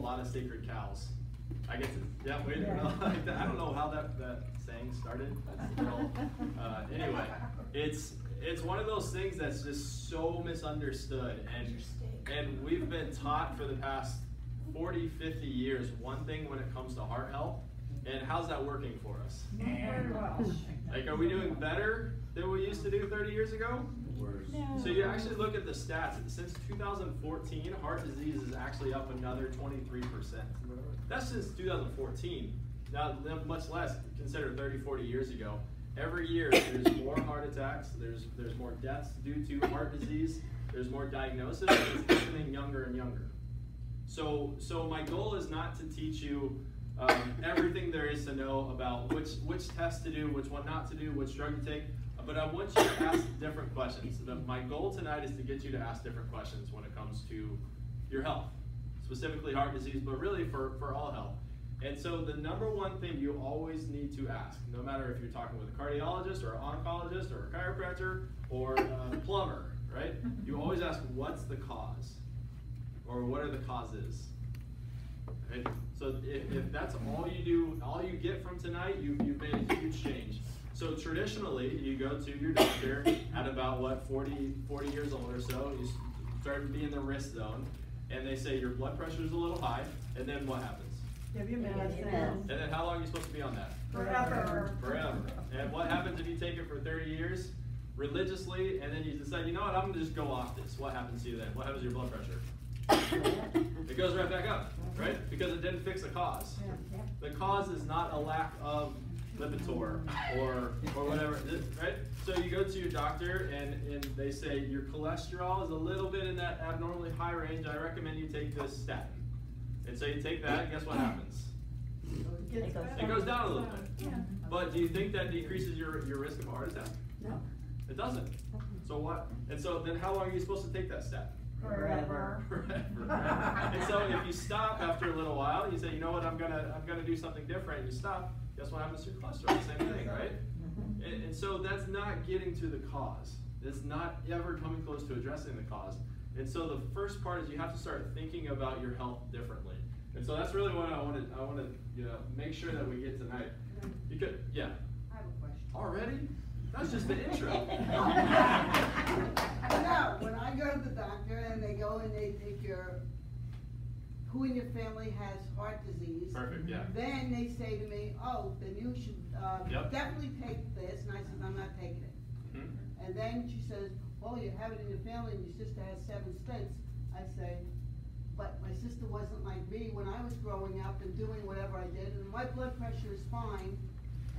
lot of sacred cows. I guess it's, yeah, wait, I don't know how that, that saying started. Uh, anyway, it's, it's one of those things that's just so misunderstood. And, and we've been taught for the past 40, 50 years one thing when it comes to heart health. And how's that working for us? Very well. Like, are we doing better than we used to do 30 years ago? Worse. So you actually look at the stats, since 2014, heart disease is actually up another 23%. That's since 2014. Now, much less, consider 30, 40 years ago. Every year, there's more heart attacks, there's, there's more deaths due to heart disease, there's more diagnosis, it's happening younger and younger. So, so my goal is not to teach you um, everything there is to know about which, which test to do, which one not to do, which drug to take, but I want you to ask different questions. My goal tonight is to get you to ask different questions when it comes to your health, specifically heart disease, but really for, for all health. And so the number one thing you always need to ask, no matter if you're talking with a cardiologist or an oncologist or a chiropractor or a plumber, right? You always ask, what's the cause? Or what are the causes? Right? So if, if that's all you do, all you get from tonight, you, you've made a huge change. So traditionally, you go to your doctor at about what 40, 40 years old or so. You start to be in the risk zone, and they say your blood pressure is a little high. And then what happens? Give you medicine. And then how long are you supposed to be on that? Forever. Forever. And what happens if you take it for 30 years religiously, and then you decide, you know what, I'm gonna just go off this. What happens to you then? What happens to your blood pressure? It goes right back up, right? Because it didn't fix the cause. The cause is not a lack of Lipitor or or whatever, right? So you go to your doctor and, and they say your cholesterol is a little bit in that abnormally high range. I recommend you take this statin. And so you take that, and guess what happens? It goes It goes down a little bit. Yeah. But do you think that decreases your, your risk of a heart attack? No. It doesn't. So what? And so then how long are you supposed to take that statin? Forever. Forever. and so if you stop after a little while, you say, you know what, I'm gonna I'm gonna do something different, and you stop, guess what happens to your cholesterol? Same thing, right? Mm-hmm. And, and so that's not getting to the cause. It's not ever coming close to addressing the cause. And so the first part is you have to start thinking about your health differently. And so that's really what I wanted I want to you know make sure that we get tonight. Mm-hmm. Because yeah. I have a question. Already? That's just the intro. No, when I go to the doctor and they go and they take your, who in your family has heart disease. Perfect, yeah. Then they say to me, oh, then you should, uh, Yep. definitely take this, and I said, I'm not taking it. Mhm. And then she says, well, you have it in your family and your sister has seven stents. I say, but my sister wasn't like me when I was growing up and doing whatever I did, and my blood pressure is fine.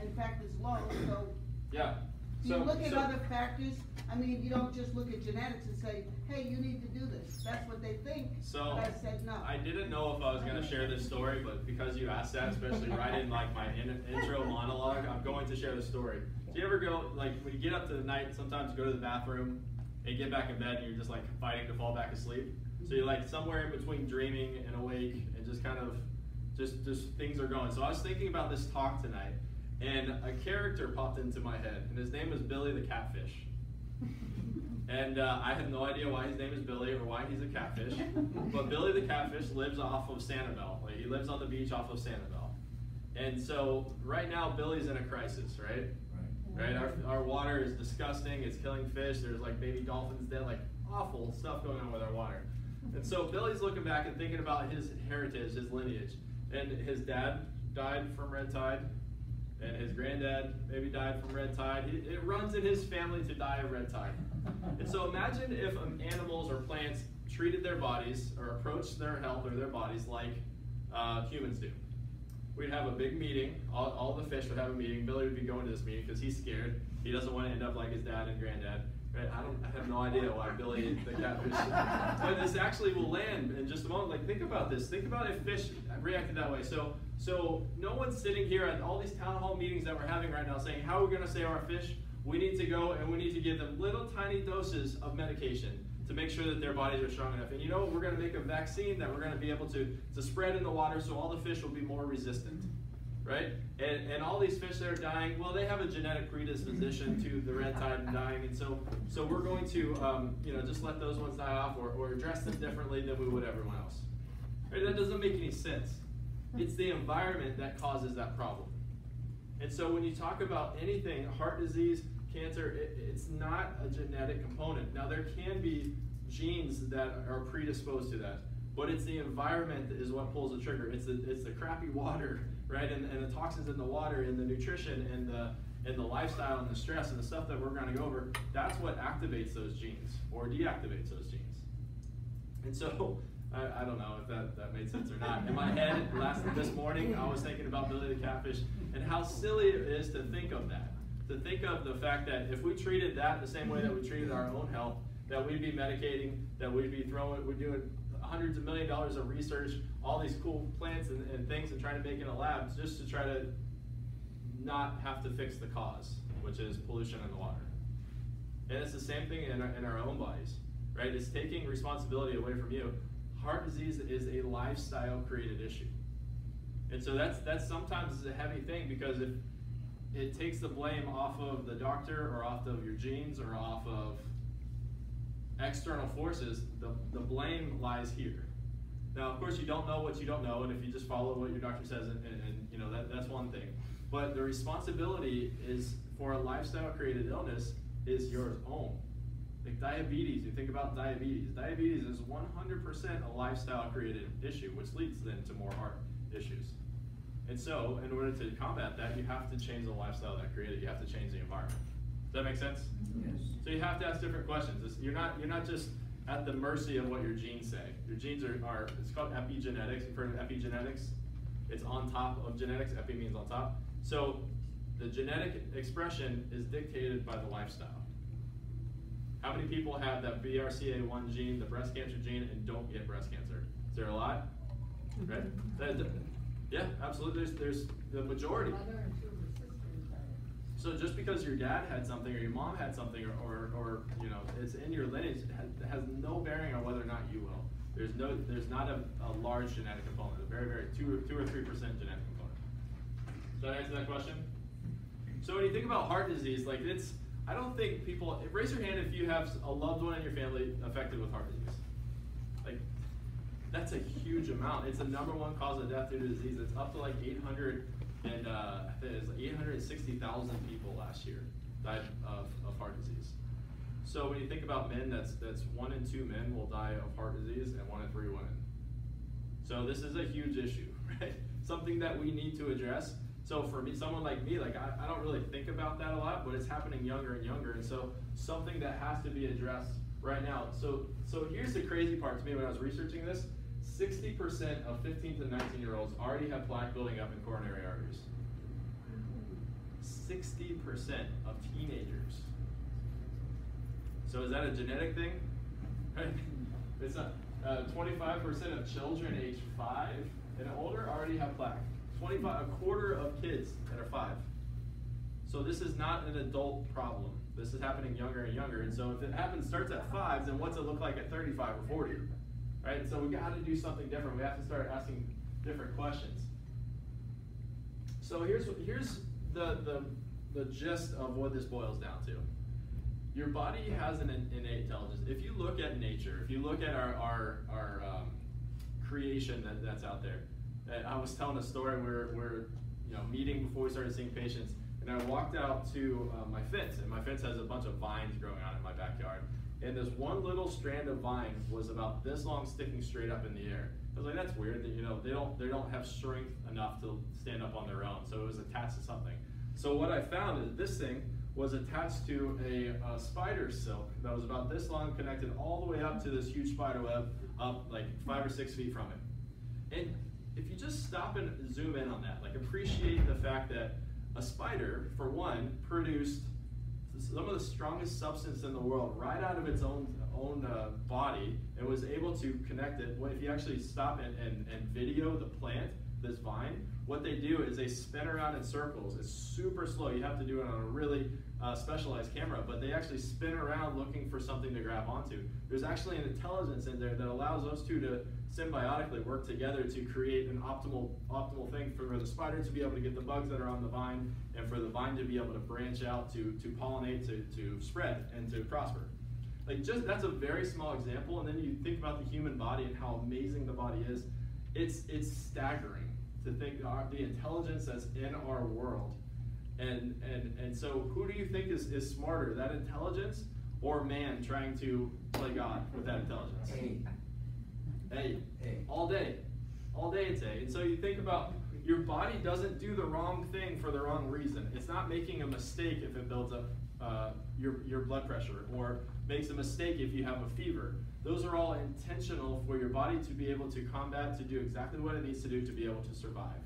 In fact, it's low, so Yeah. You So- look at so- other factors? I mean, you don't just look at genetics and say, hey, you need to do this. That's what they think. So But I said no. I didn't know if I was gonna share this story, but because you asked that, especially right in like my in- intro monologue, I'm going to share the story. Do you ever go like when you get up to the night? Sometimes you go to the bathroom and get back in bed, and you're just like fighting to fall back asleep. So you're like somewhere in between dreaming and awake, and just kind of just just things are going. So I was thinking about this talk tonight, and a character popped into my head, and his name is Billy the Catfish. And uh, I have no idea why his name is Billy or why he's a catfish. but Billy the catfish lives off of Sanibel. Like he lives on the beach off of Sanibel. And so right now Billy's in a crisis, right? Right. Our, our water is disgusting. It's killing fish. There's like baby dolphins dead. Like awful stuff going on with our water. And so Billy's looking back and thinking about his heritage, his lineage. And his dad died from red tide. And his granddad maybe died from red tide. It, runs in his family to die of red tide. And so imagine if um, animals or plants treated their bodies or approached their health or their bodies like uh, humans do. We'd have a big meeting. All, all the fish would have a meeting. Billy would be going to this meeting because he's scared. He doesn't want to end up like his dad and granddad. I don't. I have no idea why Billy the catfish. but this actually will land in just a moment. Like think about this. Think about if fish reacted that way. So so no one's sitting here at all these town hall meetings that we're having right now saying how we're to save our fish. We need to go and we need to give them little tiny doses of medication to make sure that their bodies are strong enough. And you know what? We're going to make a vaccine that we're going to be able to, to spread in the water so all the fish will be more resistant. Right? And, and all these fish that are dying, well, they have a genetic predisposition to the red tide and dying. And so, so we're going to, um, you know, just let those ones die off or, or address them differently than we would everyone else. Right? That doesn't make any sense. It's the environment that causes that problem. And so when you talk about anything, heart disease, cancer, it, it's not a genetic component. Now there can be genes that are predisposed to that, but it's the environment that is what pulls the trigger. It's the it's the crappy water, right? And, and the toxins in the water and the nutrition and the and the lifestyle and the stress and the stuff that we're going to go over, that's what activates those genes or deactivates those genes. And so, I, I don't know if that, that made sense or not. In my head, last this morning, I was thinking about Billy the Catfish and how silly it is to think of that. To think of the fact that if we treated that the same way that we treated our own health, that we'd be medicating, that we'd be throwing, we're doing hundreds of million dollars of research, all these cool plants and, and things, and trying to make in a lab just to try to not have to fix the cause, which is pollution in the water. And it's the same thing in our, in our own bodies, right? It's taking responsibility away from you. Heart disease is a lifestyle created issue. And so that's that's sometimes a heavy thing because if it takes the blame off of the doctor or off of your genes or off of external forces, the, the blame lies here. Now, of course, you don't know what you don't know, and if you just follow what your doctor says, and, and, and you know that, that's one thing. But the responsibility is for a lifestyle-created illness is yours own. Like diabetes, you think about diabetes. Diabetes is 100% a lifestyle-created issue, which leads then to more heart issues. And so, in order to combat that, you have to change the lifestyle that created. You have to change the environment. Does that make sense? Yes. So you have to ask different questions. It's, you're not you're not just at the mercy of what your genes say. Your genes are, are it's called epigenetics. You've heard of epigenetics? It's on top of genetics. Epi means on top. So the genetic expression is dictated by the lifestyle. How many people have that BRCA1 gene, the breast cancer gene, and don't get breast cancer? Is there a lot? Right? Mm-hmm. Yeah, absolutely. There's, there's the majority. Mother and two of her sisters had it. So just because your dad had something or your mom had something or, or, or you know it's in your lineage has, has no bearing on whether or not you will. There's no there's not a, a large genetic component. A very very two or two or three percent genetic component. Does that answer that question? So when you think about heart disease, like it's I don't think people raise your hand if you have a loved one in your family affected with heart disease. Like that's a huge amount. It's the number one cause of death due to disease. It's up to like 800 and uh, I think it was 860,000 people last year died of, of heart disease. So when you think about men, that's that's one in two men will die of heart disease, and one in three women. So this is a huge issue, right? Something that we need to address. So for me, someone like me, like I, I don't really think about that a lot, but it's happening younger and younger, and so something that has to be addressed right now. So so here's the crazy part to me when I was researching this. 60% of 15 to 19 year olds already have plaque building up in coronary arteries. 60% of teenagers. So is that a genetic thing? It's not. Uh, 25% of children age 5 and older already have plaque. 25, a quarter of kids that are 5. So this is not an adult problem. This is happening younger and younger. And so if it happens starts at 5, then what's it look like at 35 or 40? Right? So we got to do something different. We have to start asking different questions. So here's here's the the the gist of what this boils down to. Your body has an innate intelligence. If you look at nature, if you look at our our, our um, creation that, that's out there, I was telling a story where we're you know meeting before we started seeing patients, and I walked out to uh, my fence, and my fence has a bunch of vines growing on in my backyard. And this one little strand of vine was about this long, sticking straight up in the air. I was like, that's weird. That you know they don't they don't have strength enough to stand up on their own. So it was attached to something. So what I found is this thing was attached to a, a spider silk that was about this long, connected all the way up to this huge spider web, up like five or six feet from it. And if you just stop and zoom in on that, like appreciate the fact that a spider, for one, produced some of the strongest substance in the world right out of its own own uh, body and was able to connect it. Well, if you actually stop and, and, and video the plant, this vine, what they do is they spin around in circles. It's super slow. You have to do it on a really uh, specialized camera, but they actually spin around looking for something to grab onto. There's actually an intelligence in there that allows those two to symbiotically work together to create an optimal optimal thing for the spider to be able to get the bugs that are on the vine and for the vine to be able to branch out to, to pollinate, to, to spread, and to prosper. Like just that's a very small example, and then you think about the human body and how amazing the body is. it's it's staggering to think our, the intelligence that's in our world. And, and, and so who do you think is, is smarter, that intelligence or man trying to play God with that intelligence? Hey, Hey, hey. all day. All day it's A. And so you think about your body doesn't do the wrong thing for the wrong reason. It's not making a mistake if it builds up uh, your, your blood pressure or makes a mistake if you have a fever. Those are all intentional for your body to be able to combat, to do exactly what it needs to do to be able to survive.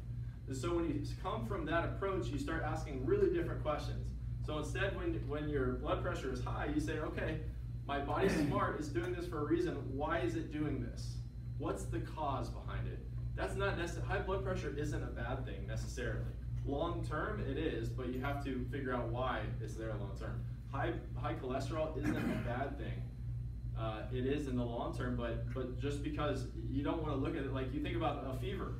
And so when you come from that approach, you start asking really different questions. So instead, when, when your blood pressure is high, you say, okay, my body's smart, it's doing this for a reason. Why is it doing this? What's the cause behind it? That's not necessarily, high blood pressure isn't a bad thing necessarily. Long term, it is, but you have to figure out why it's there long term. High, high cholesterol isn't a bad thing. Uh, it is in the long term, but, but just because you don't want to look at it like you think about a fever,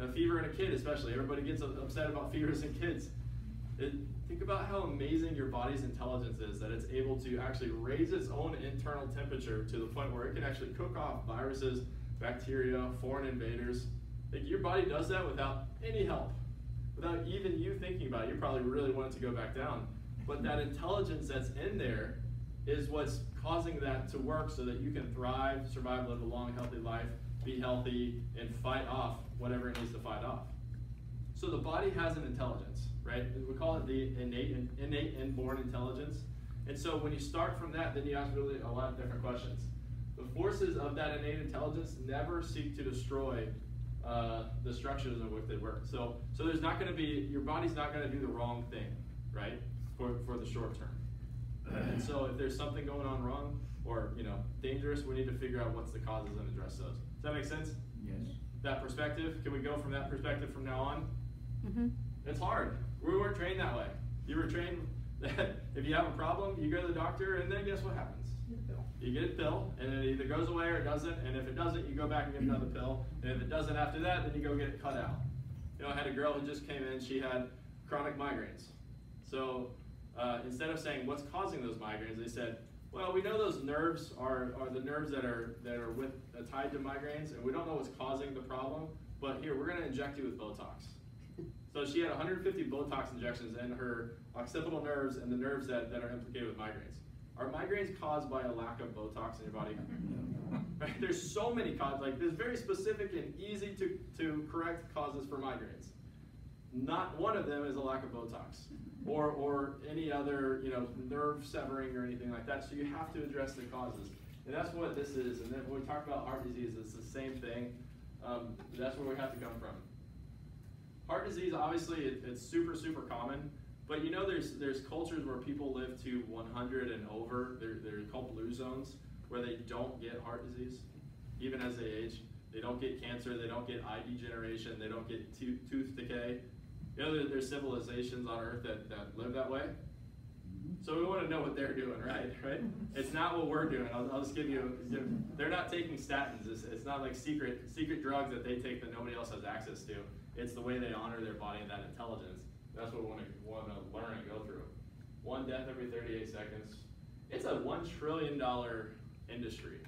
a fever in a kid, especially. Everybody gets upset about fevers in kids. It, think about how amazing your body's intelligence is that it's able to actually raise its own internal temperature to the point where it can actually cook off viruses, bacteria, foreign invaders. Like your body does that without any help, without even you thinking about it. You probably really want it to go back down. But that intelligence that's in there is what's causing that to work so that you can thrive, survive, live a long, healthy life, be healthy, and fight off whatever it needs to fight off. So the body has an intelligence, right? We call it the innate, innate inborn intelligence. And so when you start from that, then you ask really a lot of different questions. The forces of that innate intelligence never seek to destroy uh, the structures of which they work. So, so there's not going to be your body's not going to do the wrong thing, right? For for the short term. And so if there's something going on wrong or you know dangerous, we need to figure out what's the causes and address those. Does that make sense? Yes. That perspective? Can we go from that perspective from now on? Mm-hmm. It's hard. We weren't trained that way. You were trained that if you have a problem, you go to the doctor, and then guess what happens? You get a pill, and it either goes away or it doesn't. And if it doesn't, you go back and get another pill. And if it doesn't after that, then you go get it cut out. You know, I had a girl who just came in. She had chronic migraines. So uh, instead of saying what's causing those migraines, they said, well, we know those nerves are, are the nerves that are that are with uh, tied to migraines, and we don't know what's causing the problem. But here, we're going to inject you with Botox. So she had 150 Botox injections in her occipital nerves and the nerves that, that are implicated with migraines. Are migraines caused by a lack of Botox in your body? Right? There's so many causes, like there's very specific and easy to, to correct causes for migraines. Not one of them is a lack of Botox or, or any other, you know, nerve severing or anything like that. So you have to address the causes. And that's what this is. And then when we talk about heart disease, it's the same thing. Um, that's where we have to come from. Heart disease, obviously, it, it's super, super common. But you know, there's there's cultures where people live to 100 and over. They're, they're called blue zones, where they don't get heart disease, even as they age. They don't get cancer. They don't get eye degeneration. They don't get tooth, tooth decay. You know, there, there's civilizations on Earth that, that live that way. So we want to know what they're doing, right? Right? It's not what we're doing. I'll, I'll just give you. They're not taking statins. It's, it's not like secret secret drugs that they take that nobody else has access to. It's the way they honor their body and that intelligence. That's what we want to want to learn and go through. One death every 38 seconds. It's a one trillion dollar industry.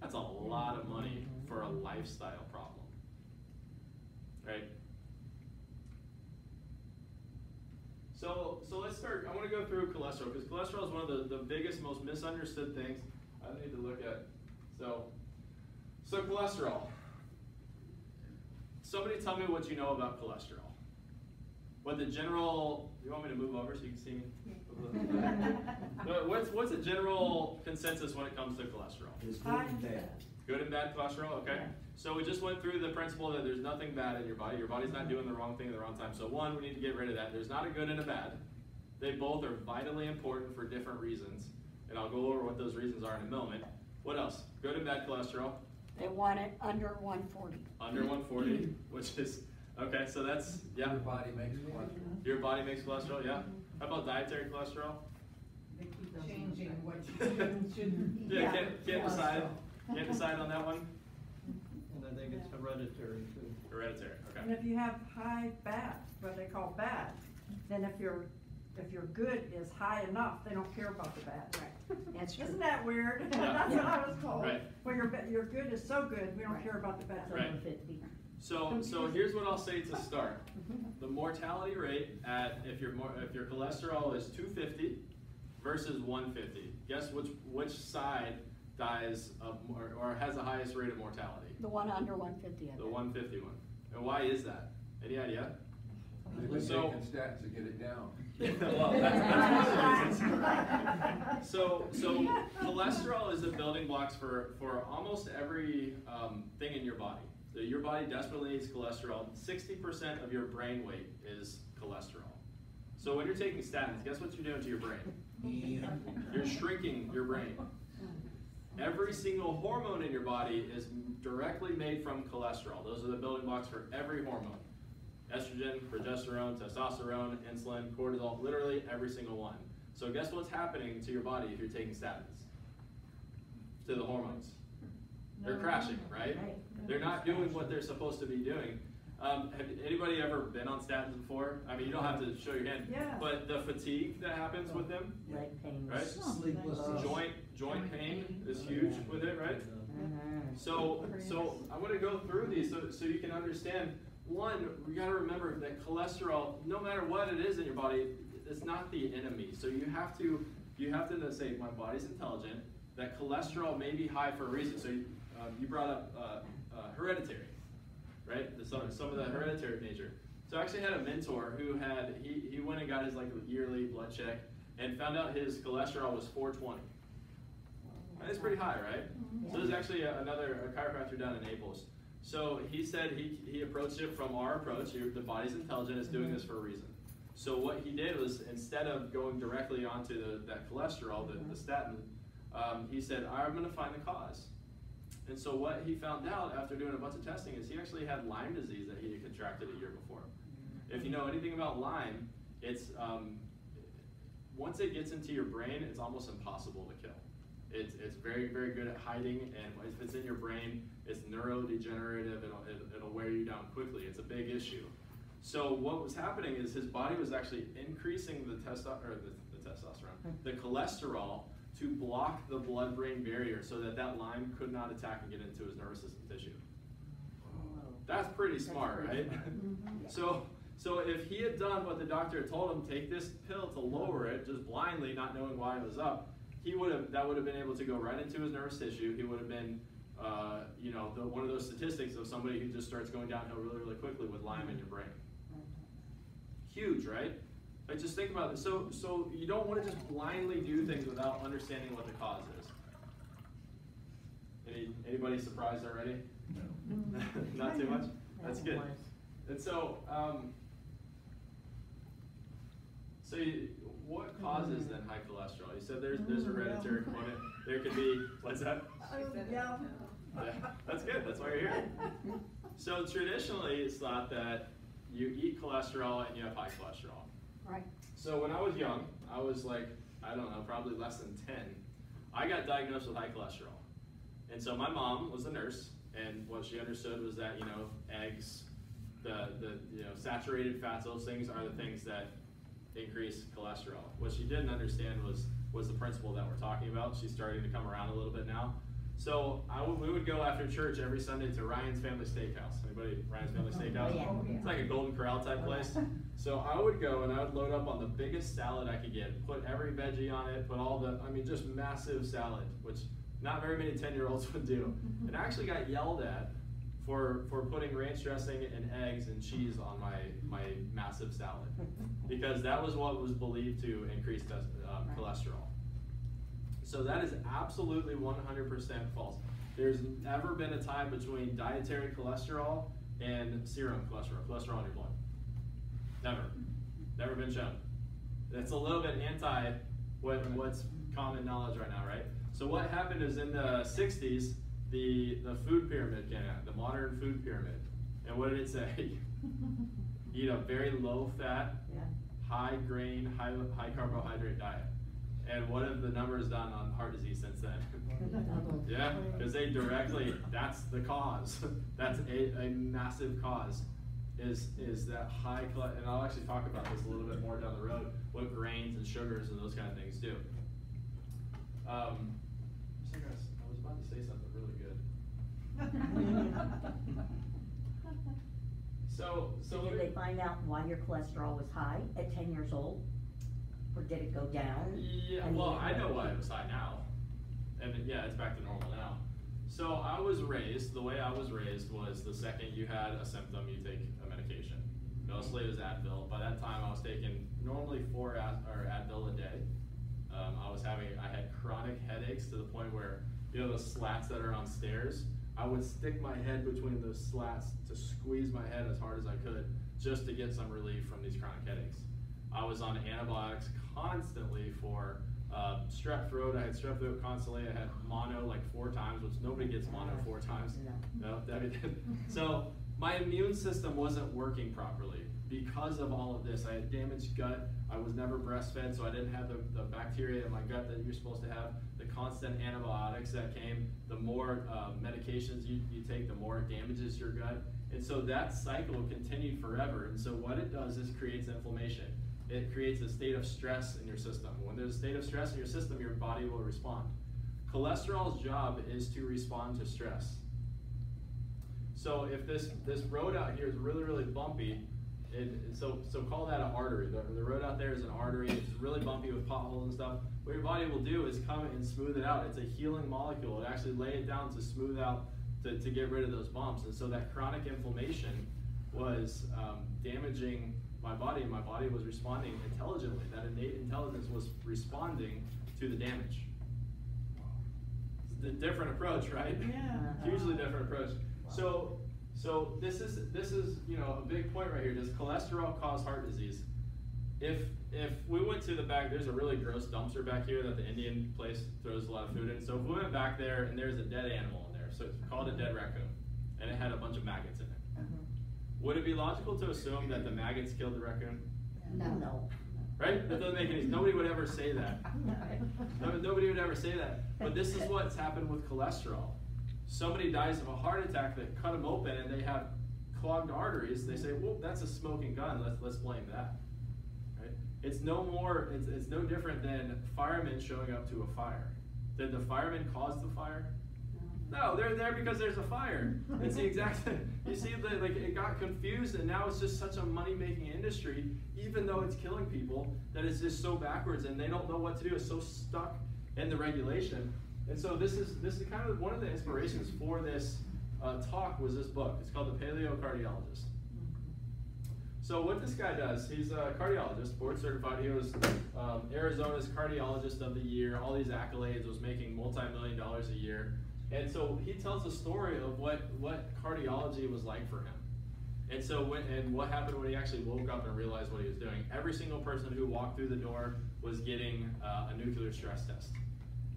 That's a lot of money for a lifestyle problem, right? So, so let's start. I want to go through cholesterol because cholesterol is one of the, the biggest, most misunderstood things I need to look at. So, so cholesterol. Somebody tell me what you know about cholesterol. What the general, you want me to move over so you can see me? What- what's, what's the general consensus when it comes to cholesterol? It's good and bad. Good and bad cholesterol, okay? So we just went through the principle that there's nothing bad in your body. Your body's not doing the wrong thing at the wrong time. So one, we need to get rid of that. There's not a good and a bad. They both are vitally important for different reasons. And I'll go over what those reasons are in a moment. What else? Good and bad cholesterol. They want it under one forty. Under 140, which is, okay, so that's, yeah. Your body makes cholesterol. Your body makes cholesterol, yeah. How about dietary cholesterol? They keep changing what you should and shouldn't eat. Yeah, Yeah. can't, can't decide. Can't decide on that one? And I think it's hereditary too. Hereditary, Okay. And okay. if you have high bad, what they call bad, then if you're if your good is high enough, they don't care about the bad. That's true. Isn't that weird? Yeah. That's what I was told. Right. When your, ba- your good is so good, we don't Right. care about the bad. Right. So, so here's what I'll say to start. Mm-hmm. The mortality rate at, if your, mor- if your cholesterol is two fifty versus one fifty, guess which, which side dies of, more- or has the highest rate of mortality? The one under one fifty, I The bet. one. And why is that? Any idea? They've been So- taking stats to get it down. Well, that's, that's one of the reasons. So, so cholesterol is the building blocks for, for almost every um, thing in your body. So your body desperately needs cholesterol. Sixty percent of your brain weight is cholesterol. So when you're taking statins, guess what you're doing to your brain? You're shrinking your brain. Every single hormone in your body is directly made from cholesterol. Those are the building blocks for every hormone. Estrogen, progesterone, testosterone, insulin, cortisol, literally every single one. So guess what's happening to your body if you're taking statins? To the hormones. They're crashing, right? They're not doing what they're supposed to be doing. Um, have anybody ever been on statins before? I mean, you don't have to show your hand, Yeah. but the fatigue that happens with them, Leg pain. right? Sleepless. Joint joint pain is huge with it, right? So so I'm going to go through these so, so you can understand. One, we got to remember that cholesterol, no matter what it is in your body, it's not the enemy. So you have to you have to say my body's intelligent. That cholesterol may be high for a reason. So you, um, you brought up uh, uh, hereditary, right? The, some, some of the hereditary nature. So I actually had a mentor who had he, he went and got his like yearly blood check and found out his cholesterol was 420. That's pretty high, right? So there's actually a, another a chiropractor down in Naples. So he said he, he approached it from our approach. The body's intelligent, it's doing this for a reason. So what he did was instead of going directly onto the, that cholesterol, the, the statin, um, he said, I'm going to find the cause. And so what he found out after doing a bunch of testing is he actually had Lyme disease that he had contracted a year before. If you know anything about Lyme, it's um, once it gets into your brain, it's almost impossible to kill. It's, it's very, very good at hiding, and if it's in your brain, it's neurodegenerative, it'll, it- it'll wear you down quickly. It's a big issue. So what was happening is his body was actually increasing the, testo- or the, the testosterone, the cholesterol to block the blood-brain barrier so that that Lyme could not attack and get into his nervous system tissue. That's pretty smart, right? So, so if he had done what the doctor had told him, take this pill to lower it, just blindly, not knowing why it was up, he would have that would have been able to go right into his nervous tissue. He would have been, uh, you know, the, one of those statistics of somebody who just starts going downhill really, really quickly with Lyme in your brain. Huge, right? Like just think about it. So, so you don't want to just blindly do things without understanding what the cause is. Any, anybody surprised already? No. Not too much. That's good. And so, um, so you, what causes then high cholesterol? You said there's there's a hereditary component. There could be what's that? Oh, yeah. Yeah, that's good. That's why you're here. So traditionally, it's thought that you eat cholesterol and you have high cholesterol. Right. So when I was young, I was like, I don't know, probably less than 10. I got diagnosed with high cholesterol. And so my mom was a nurse, and what she understood was that, you know, eggs, the, the you know, saturated fats, those things are the things that increase cholesterol. What she didn't understand was, was the principle that we're talking about. She's starting to come around a little bit now. So I would, we would go after church every Sunday to Ryan's Family Steakhouse. Anybody, Ryan's Family Steakhouse? Oh, yeah. It's like a Golden Corral type place. So I would go and I would load up on the biggest salad I could get, put every veggie on it, put all the, I mean, just massive salad, which not very many 10 year olds would do. And I actually got yelled at for, for putting ranch dressing and eggs and cheese on my, my massive salad because that was what was believed to increase um, cholesterol. So that is absolutely 100% false. There's never been a tie between dietary cholesterol and serum cholesterol, cholesterol in your blood. Never. Never been shown. That's a little bit anti what, what's common knowledge right now, right? So what happened is in the 60s, the, the food pyramid came out, the modern food pyramid. And what did it say? Eat a very low fat, Yeah. high grain, high, high carbohydrate diet. And what have the numbers done on heart disease since then? yeah, because they directly, that's the cause. that's a, a massive cause. is is that high chole- and I'll actually talk about this a little bit more down the road. What grains and sugars and those kind of things do. Um, I was gonna s- I was about to say something really good. So so Did they find out why your cholesterol was high at ten years old? Or did it go down? Yeah, well, I know why it was high now. And yeah, it's back to normal now. So I was raised, the way I was raised was the second you had a symptom, you take a medication. Mostly it was Advil. By that time, I was taking normally four Ad, or Advil a day. Um, I was having, I had chronic headaches to the point where, you know, those slats that are on stairs? I would stick my head between those slats to squeeze my head as hard as I could just to get some relief from these chronic headaches. I was on antibiotics constantly for uh, strep throat. I had strep throat constantly. I had mono like four times, which nobody gets mono four times. No. No. So my immune system wasn't working properly because of all of this. I had damaged gut. I was never breastfed, so I didn't have the, the bacteria in my gut that you're supposed to have. The constant antibiotics that came, the more uh, medications you, you take, the more it damages your gut. And so that cycle continued forever. And so what it does is creates inflammation. It creates a state of stress in your system. When there's a state of stress in your system, your body will respond. Cholesterol's job is to respond to stress. So if this, this road out here is really, really bumpy, so, so call that an artery. The, the road out there is an artery, it's really bumpy with potholes and stuff. What your body will do is come and smooth it out. It's a healing molecule. It actually lay it down to smooth out, to, to get rid of those bumps. And so that chronic inflammation was um, damaging my body, and my body was responding intelligently. That innate intelligence was responding to the damage. It's a different approach, right? Yeah. Hugely different approach. So, so this is this is you know a big point right here. Does cholesterol cause heart disease? If if we went to the back, there's a really gross dumpster back here that the Indian place throws a lot of food in. So if we went back there and there's a dead animal in there, so it's called a dead raccoon, and it had a bunch of maggots in it, would it be logical to assume that the maggots killed the raccoon? No, no. Right? That doesn't make any. sense. Nobody would ever say that. No, nobody would ever say that. But this is what's happened with cholesterol. Somebody dies of a heart attack that cut them open and they have clogged arteries. They say, "Well, that's a smoking gun. Let's let's blame that." Right? It's no more. It's, it's no different than firemen showing up to a fire. Did the firemen cause the fire? No, they're there because there's a fire. It's the exact. You see, the, like it got confused, and now it's just such a money-making industry, even though it's killing people, that it's just so backwards, and they don't know what to do. It's so stuck in the regulation, and so this is this is kind of one of the inspirations for this uh, talk was this book. It's called The Paleocardiologist. So what this guy does, he's a cardiologist, board certified. He was um, Arizona's cardiologist of the year. All these accolades, was making multi-million dollars a year. And so he tells a story of what, what cardiology was like for him. And so when, and what happened when he actually woke up and realized what he was doing. Every single person who walked through the door was getting uh, a nuclear stress test.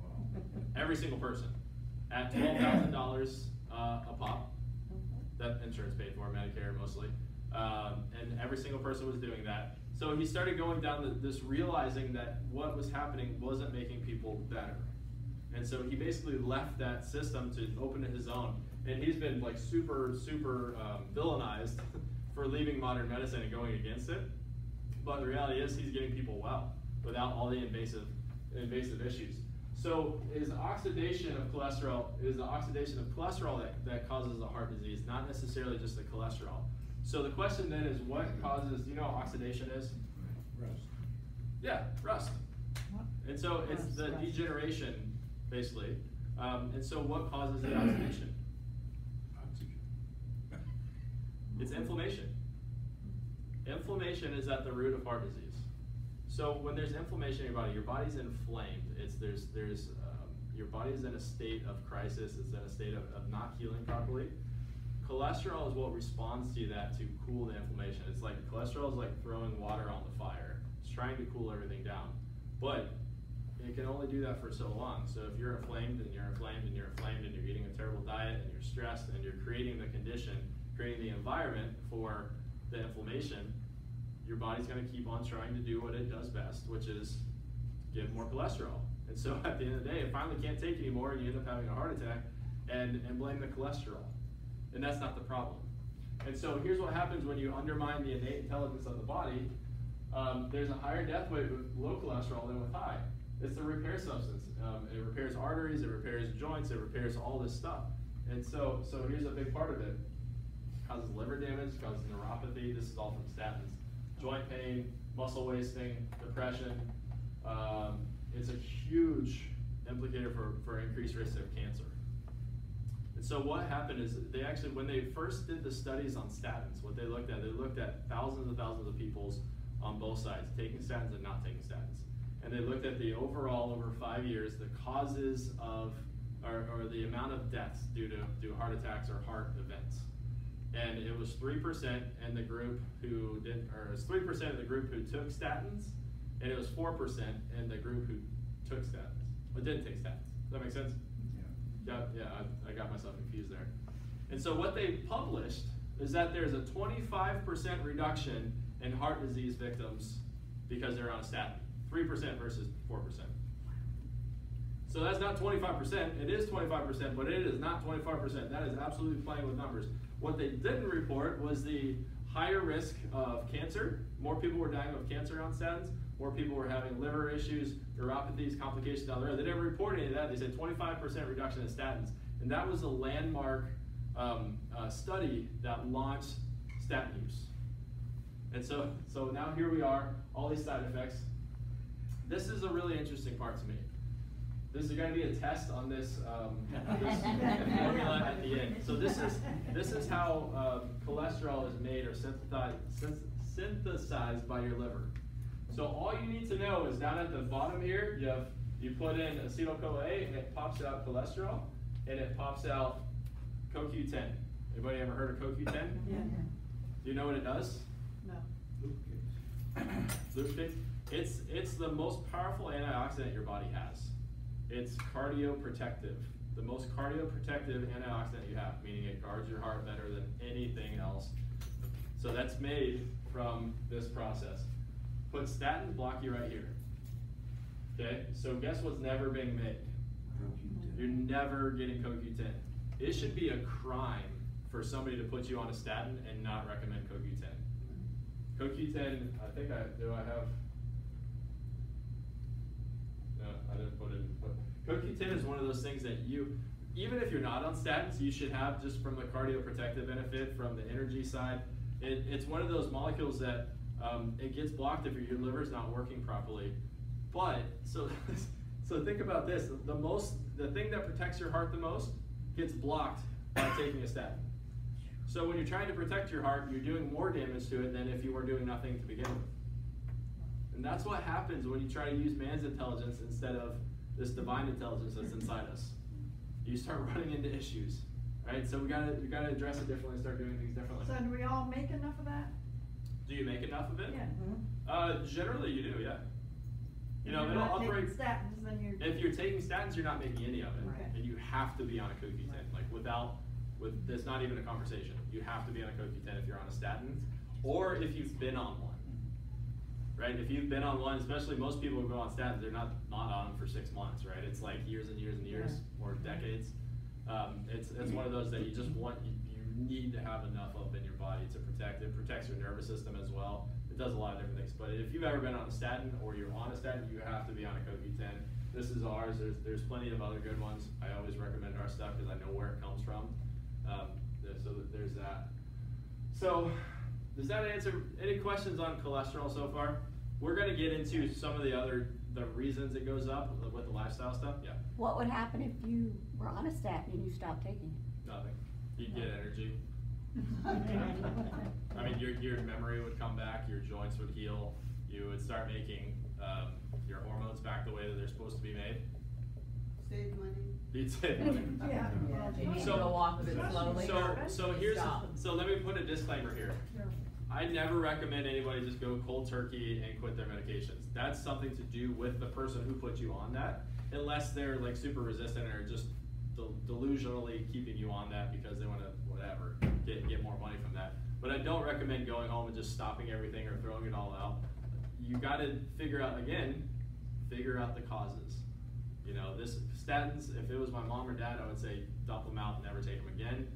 Every single person at twelve thousand dollars uh, a pop. That insurance paid for, Medicare mostly. Um, and every single person was doing that. So he started going down the, this realizing that what was happening wasn't making people better. And so he basically left that system to open his own. And he's been like super, super um, villainized for leaving modern medicine and going against it. But the reality is he's getting people well without all the invasive, invasive issues. So is oxidation of cholesterol, is the oxidation of cholesterol that, that causes the heart disease, not necessarily just the cholesterol. So the question then is what causes, you know what oxidation is? Rust. Yeah, rust. And so it's Rust, the rust. degeneration, basically. Um, and so what causes the oxidation? It's inflammation. Inflammation is at the root of heart disease. So when there's inflammation in your body, your body's inflamed. It's there's there's um, your body is in a state of crisis. It's in a state of, of not healing properly. Cholesterol is what responds to that to cool the inflammation. It's like cholesterol is like throwing water on the fire. It's trying to cool everything down, but it can only do that for so long. So if you're inflamed and you're inflamed and you're inflamed and you're eating a terrible diet and you're stressed and you're creating the condition, creating the environment for the inflammation, your body's going to keep on trying to do what it does best, which is give more cholesterol. And so at the end of the day, it finally can't take anymore and you end up having a heart attack and, and blame the cholesterol. And that's not the problem. And so here's what happens when you undermine the innate intelligence of the body. Um, there's a higher death rate with low cholesterol than with high. It's a repair substance. Um, it repairs arteries, it repairs joints, it repairs all this stuff. And so, so here's a big part of it. Causes liver damage, causes neuropathy. This is all from statins. Joint pain, muscle wasting, depression. Um, it's a huge implicator for, for increased risk of cancer. And so what happened is they actually, when they first did the studies on statins, what they looked at, they looked at thousands and thousands of people's on both sides, taking statins and not taking statins. And they looked at the overall over five years, the causes of, or, or the amount of deaths due to, due heart attacks or heart events. And it was three percent in the group who did, or it was three percent of the group who took statins, and it was four percent in the group who took statins, but didn't take statins. Does that make sense? Yeah, yeah, I, I got myself confused there. And so what they published is that there's a 25% reduction in heart disease victims because they're on a statin. 3% versus 4%. So that's not 25%, it is 25%, but it is not 25%. That is absolutely playing with numbers. What they didn't report was the higher risk of cancer. More people were dying of cancer on statins. More people were having liver issues, neuropathies, complications down the road. They didn't report any of that. They said 25% reduction in statins. And that was a landmark um, uh, study that launched statin use. And so, so now here we are, all these side effects. This is a really interesting part to me. This is going to be a test on this, um, this formula at the end. So this is this is how um, cholesterol is made or synthesized, synthesized by your liver. So all you need to know is down at the bottom here, you have you put in acetyl CoA and it pops out cholesterol and it pops out CoQ10. Anybody ever heard of CoQ10? Yeah. Do you know what it does? No. Lubricate. It's it's the most powerful antioxidant your body has. It's cardioprotective. The most cardioprotective antioxidant you have, meaning it guards your heart better than anything else. So that's made from this process. Put statin, block you right here. Okay, so guess what's never being made? You're never getting CoQ10. It should be a crime for somebody to put you on a statin and not recommend CoQ10. Mm-hmm. CoQ10, I think I, do I have? No, I didn't put it, but CoQ10 is one of those things that you, even if you're not on statins, you should have just from the cardioprotective benefit, from the energy side. It, it's one of those molecules that um, it gets blocked if your liver's not working properly. But, so, so think about this, the most, the thing that protects your heart the most gets blocked by taking a statin. So when you're trying to protect your heart, you're doing more damage to it than if you were doing nothing to begin with. And that's what happens when you try to use man's intelligence instead of this divine intelligence that's inside us. You start running into issues, right? So we gotta we gotta address it differently, start doing things differently. So do we all make enough of that? Do you make enough of it? Yeah. Uh, generally, you do, yeah. You If know, you're it'll not taking operate. Statins, then you're. If you're taking statins, you're not making any of it, Okay. and you have to be on a CoQ10. Right. Like without, with there's not even a conversation. You have to be on a CoQ10 if you're on a statin, or if you've been on one. Right? If you've been on one, especially most people who go on statins, they're not not on them for six months, right? It's like years and years and years, or decades. Um, it's it's one of those that you just want you, you need to have enough of in your body to protect. It protects your nervous system as well. It does a lot of different things. But if you've ever been on a statin or you're on a statin, you have to be on a CoQ10. This is ours. There's there's plenty of other good ones. I always recommend our stuff because I know where it comes from. Um, so there's that. So, does that answer any questions on cholesterol so far? We're gonna get into some of the other the reasons it goes up with the lifestyle stuff. Yeah, What would happen if you were on a statin and you stopped taking it? nothing. You'd get energy. I mean, your your memory would come back. Your joints would heal. You would start making um, your hormones back the way that they're supposed to be made. Save money. You'd save money. Yeah. Yeah, you need to So- go off of it slowly. So, so here's, Stop. so let me put a disclaimer here. I never recommend anybody just go cold turkey and quit their medications. That's something to do with the person who put you on that, unless they're like super resistant or just del- delusionally keeping you on that because they want to whatever get get more money from that. But I don't recommend going home and just stopping everything or throwing it all out. You got to figure out again, figure out the causes. You know, this statins. If it was my mom or dad, I would say dump them out, and never take them again.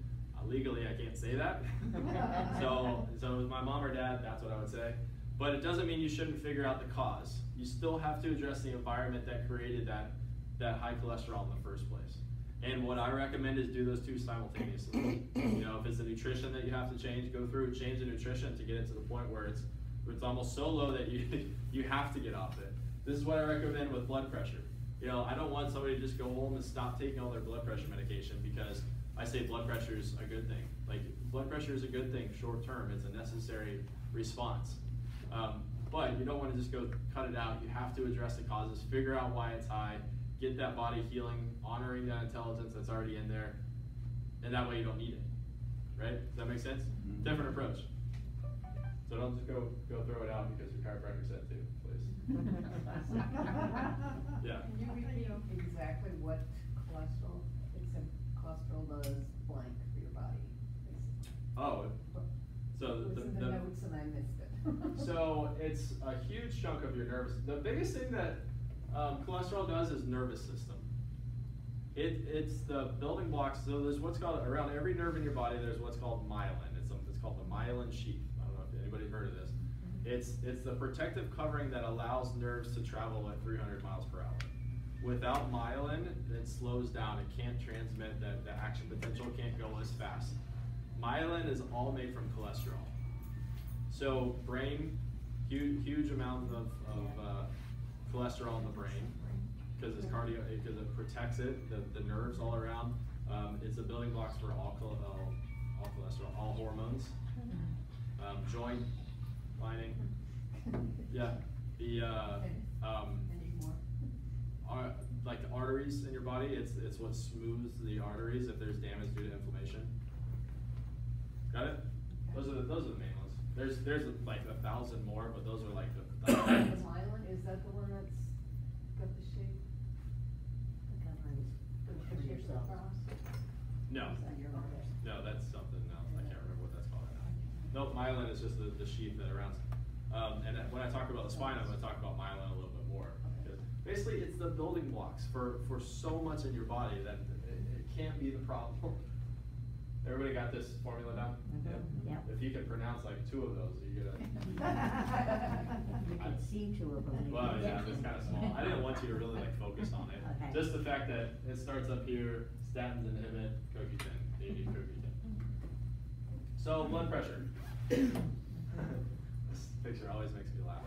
Uh, legally I can't say that. so, so with my mom or dad, that's what I would say. But it doesn't mean you shouldn't figure out the cause. You still have to address the environment that created that, that high cholesterol in the first place. And what I recommend is do those two simultaneously. you know, if it's the nutrition that you have to change, go through, change the nutrition to get it to the point where it's, it's almost so low that you, you have to get off it. This is what I recommend with blood pressure. You know, I don't want somebody to just go home and stop taking all their blood pressure medication because I say blood pressure is a good thing. Like, blood pressure is a good thing short term, it's a necessary response. Um, but you don't want to just go cut it out. You have to address the causes, figure out why it's high, get that body healing, honoring that intelligence that's already in there, and that way you don't need it. Right? Does that make sense? Mhm. Different approach. So don't just go go throw it out because your chiropractor said to, please. Yeah. Can you repeat exactly what cholesterol, it said does blank for your body? Oh, so It was the, in the, the notes and I missed it. so it's a huge chunk of your nervous. The biggest thing that um, cholesterol does is nervous system. It, it's the building blocks. So there's what's called around every nerve in your body. There's what's called myelin. It's something that's called the myelin sheath. I don't know if anybody's heard of this. It's it's the protective covering that allows nerves to travel at 300 miles per hour. Without myelin, it slows down. It can't transmit. The, the action potential can't go as fast. Myelin is all made from cholesterol. So brain, huge, huge amount of, of uh, cholesterol in the brain because it's cardio, because it protects it, the, the nerves all around. Um, it's the building blocks for all, all, all cholesterol, all hormones. Um, joint lining, yeah. The uh, um, Any like the arteries in your body, it's it's what smooths the arteries if there's damage due to inflammation. Got it? Those are the, those are the main ones. There's there's like a thousand more, but those are like the. The myelin, is that the one that's got the shape, the the shape yourself. across? no, Is that your- no, that's something else. I can't remember what that's called. No, myelin is just the, the sheath that surrounds. Um, and when I talk about the spine, I'm going to talk about myelin a little bit more. Because basically, it's the building blocks for, for so much in your body that it, it can't be the problem. Everybody got this formula down? Mhm, yep. If you can pronounce like two of those, you get a. You can see two of them. Well, yeah, it's kind of small. I didn't want you to really like focus on it. Okay. Just the fact that it starts up here, statins inhibit CoQ10, they CoQ10. So blood pressure. this picture always makes me laugh.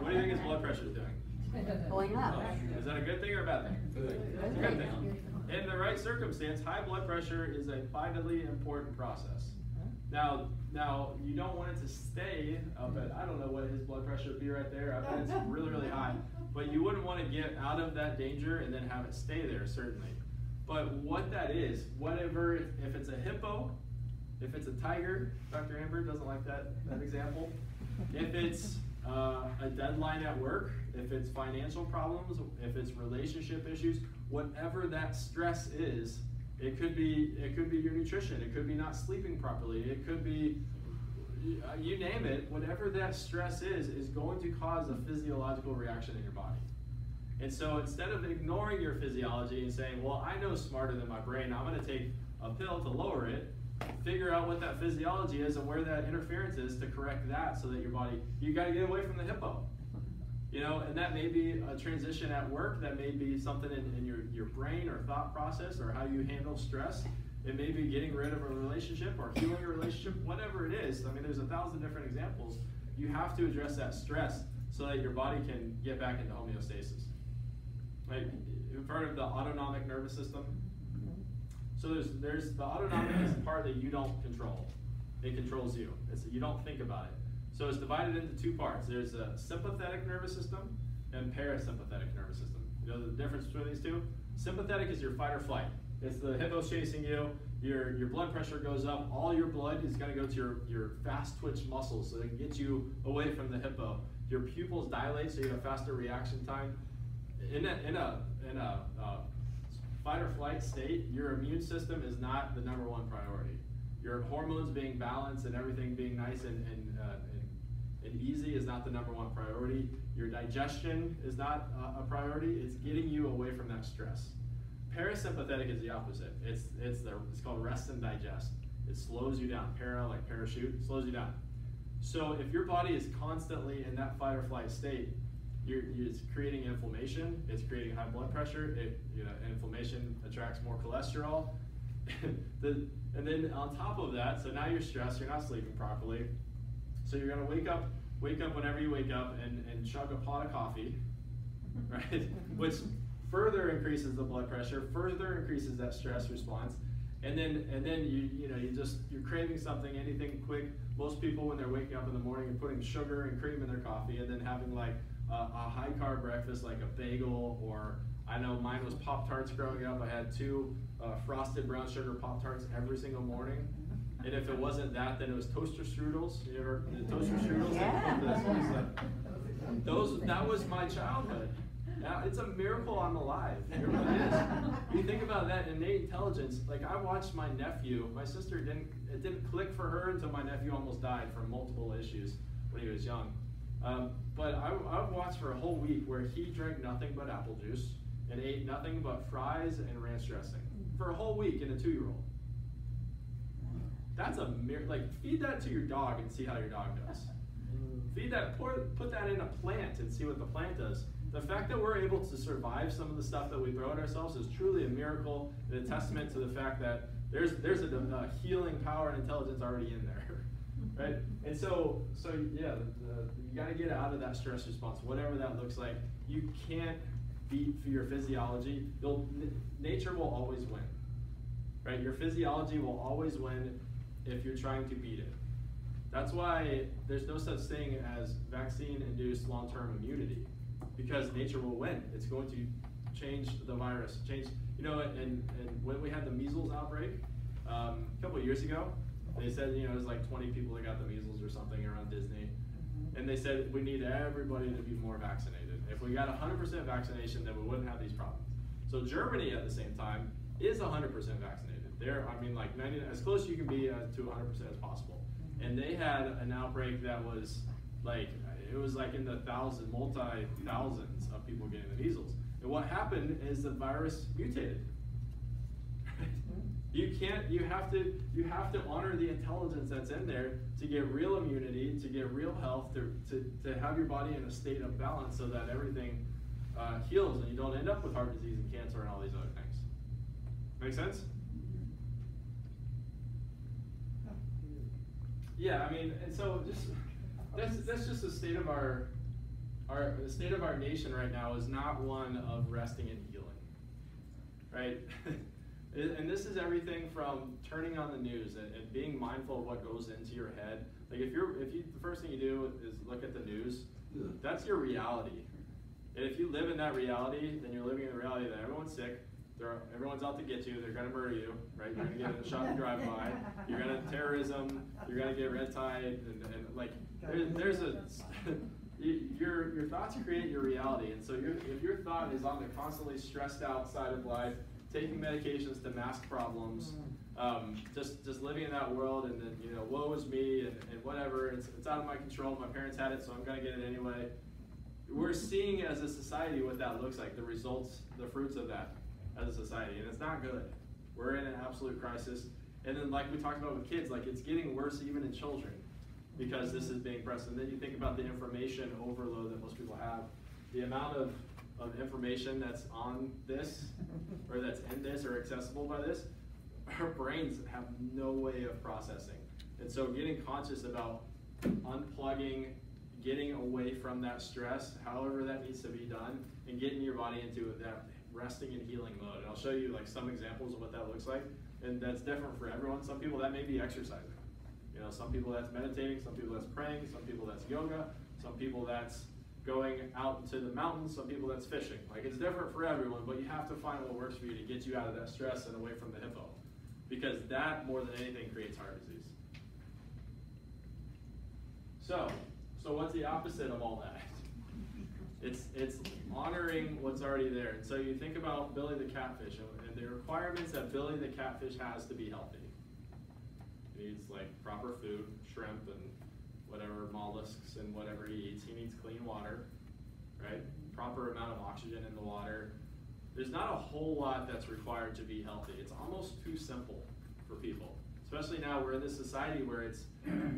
What do you think his blood pressure is doing? Going up. Is that a good thing or a bad thing? Good. It's a good thing. In the right circumstance, high blood pressure is a vitally important process. Now, now you don't want it to stay up at I don't know what his blood pressure would be right there. I bet it's really really high. But you wouldn't want to get out of that danger and then have it stay there certainly. But what that is, whatever if it's a hippo, if it's a tiger, Dr. Amber doesn't like that that example. If it's uh, a deadline at work, if it's financial problems, if it's relationship issues, whatever that stress is, it could be it could be your nutrition, it could be not sleeping properly, it could be uh, you name it. Whatever that stress is, is going to cause a physiological reaction in your body. And so instead of ignoring your physiology and saying, "Well, I know smarter than my brain. I'm going to take a pill to lower it," figure out what that physiology is and where that interference is to correct that so that your body you got to get away from the hippo you know and that may be a transition at work that may be something in, in your, your brain or thought process or how you handle stress it may be getting rid of a relationship or healing a relationship whatever it is i mean there's a thousand different examples you have to address that stress so that your body can get back into homeostasis like you've heard of the autonomic nervous system mm-hmm. so there's there's the autonomic is the part that you don't control. It controls you. It's you don't think about it. So it's divided into two parts. There's a sympathetic nervous system and parasympathetic nervous system. You know the difference between these two? Sympathetic is your fight or flight. It's the hippo's chasing you. Your your blood pressure goes up. All your blood is going to go to your, your fast twitch muscles so they can get you away from the hippo. Your pupils dilate so you have faster reaction time. In a in a in a uh, fight or flight state, your immune system is not the number one priority. Your hormones being balanced and everything being nice and, and, and, easy is not the number one priority. Your digestion is not uh, a priority. It's getting you away from that stress. Parasympathetic is the opposite. It's, it's, the, it's called rest and digest. It slows you down. Para, like parachute, slows you down. So if your body is constantly in that fight or flight state, you're, it's creating inflammation. It's creating high blood pressure. It, you know, inflammation attracts more cholesterol. the, and then on top of that, so now you're stressed. You're not sleeping properly. So you're gonna wake up, wake up whenever you wake up, and, and chug a pot of coffee, right? Which further increases the blood pressure, further increases that stress response, and then and then you you know you just you're craving something, anything quick. Most people when they're waking up in the morning are putting sugar and cream in their coffee, and then having like a, a high carb breakfast like a bagel or I know mine was Pop Tarts growing up. I had two uh, frosted brown sugar Pop Tarts every single morning. And if it wasn't that, then it was toaster strudels. You ever toaster strudels? Yeah. Those that was my childhood. Now it's a miracle I'm alive. It really is. You think about that innate intelligence. Like I watched my nephew. My sister didn't. It didn't click for her until my nephew almost died from multiple issues when he was young. Um, but I, I watched for a whole week where he drank nothing but apple juice and ate nothing but fries and ranch dressing for a whole week in a two-year-old. That's a mir- like feed that to your dog and see how your dog does. Mm. Feed that, pour, put that in a plant and see what the plant does. The fact that we're able to survive some of the stuff that we throw at ourselves is truly a miracle and a testament to the fact that there's there's a, a healing power and intelligence already in there, right? And so so yeah, the, the, you got to get out of that stress response, whatever that looks like. You can't beat for your physiology. You'll, n- nature will always win, right? Your physiology will always win if you're trying to beat it. That's why there's no such thing as vaccine-induced long-term immunity, because nature will win. It's going to change the virus, change. You know, and, and when we had the measles outbreak um, a couple years ago, they said you know it was like 20 people that got the measles or something around Disney, and they said we need everybody to be more vaccinated. If we got 100% vaccination, then we wouldn't have these problems. So Germany at the same time is 100% vaccinated. They're, I mean, like 90, as close as you can be uh, to 100% as possible. And they had an outbreak that was like, it was like in the thousand, multi thousands of people getting the measles. And what happened is the virus mutated. You can't, you have to, you have to honor the intelligence that's in there to get real immunity, to get real health, to, to, to have your body in a state of balance so that everything uh, heals and you don't end up with heart disease and cancer and all these other things. Make sense? Yeah, I mean, and so just that's that's just the state of our our the state of our nation right now is not one of resting and healing, right? and this is everything from turning on the news and, and being mindful of what goes into your head. Like if you're if you the first thing you do is look at the news, that's your reality. And if you live in that reality, then you're living in the reality that everyone's sick, they're, everyone's out to get you, they're gonna murder you, right? You're gonna get a shot and drive by, you're gonna terrorism, you're gonna get red tide, and, and like, there's, there's a, your, your thoughts create your reality, and so your, if your thought is on the constantly stressed out side of life, taking medications to mask problems, um, just, just living in that world, and then, you know, woe is me, and, and whatever, it's, it's out of my control, my parents had it, so I'm gonna get it anyway. We're seeing as a society what that looks like, the results, the fruits of that as a society, and it's not good. We're in an absolute crisis. And then, like we talked about with kids, like it's getting worse even in children because this is being pressed. And then you think about the information overload that most people have, the amount of, of information that's on this or that's in this or accessible by this, our brains have no way of processing. And so, getting conscious about unplugging, getting away from that stress, however that needs to be done, and getting your body into that resting and healing mode. And I'll show you like some examples of what that looks like. And that's different for everyone. Some people that may be exercising. You know, some people that's meditating, some people that's praying, some people that's yoga, some people that's going out to the mountains, some people that's fishing. Like it's different for everyone, but you have to find what works for you to get you out of that stress and away from the hippo. Because that more than anything creates heart disease. So, so what's the opposite of all that? It's it's honoring what's already there. And so you think about Billy the catfish and the requirements that Billy the catfish has to be healthy. He needs like proper food, shrimp and whatever mollusks and whatever he eats. He needs clean water, right? Proper amount of oxygen in the water. There's not a whole lot that's required to be healthy. It's almost too simple for people. Especially now we're in this society where it's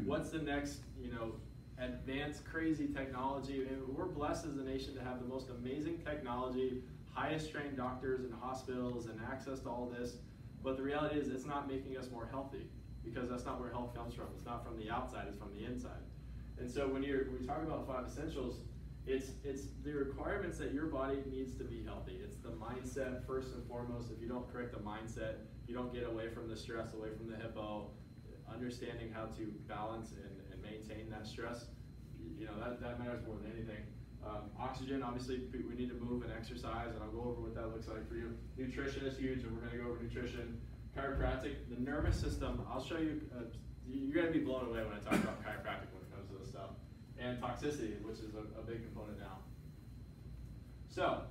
what's the next, you know, advanced crazy technology. And we're blessed as a nation to have the most amazing technology, highest trained doctors and hospitals and access to all this. But the reality is it's not making us more healthy because that's not where health comes from. It's not from the outside, it's from the inside. And so when you're when you talk about five essentials, it's it's the requirements that your body needs to be healthy. It's the mindset first and foremost. If you don't correct the mindset, you don't get away from the stress, away from the hippo, understanding how to balance and, and maintain that stress, you know, that, that matters more than anything. Um, oxygen, obviously, we we need to move and exercise, and I'll go over what that looks like for you. Nutrition is huge, and we're going to go over nutrition. Chiropractic, the nervous system, I'll show you, uh, you- you're going to be blown away when I talk about chiropractic when it comes to this stuff. And toxicity, which is a, a big component now. So,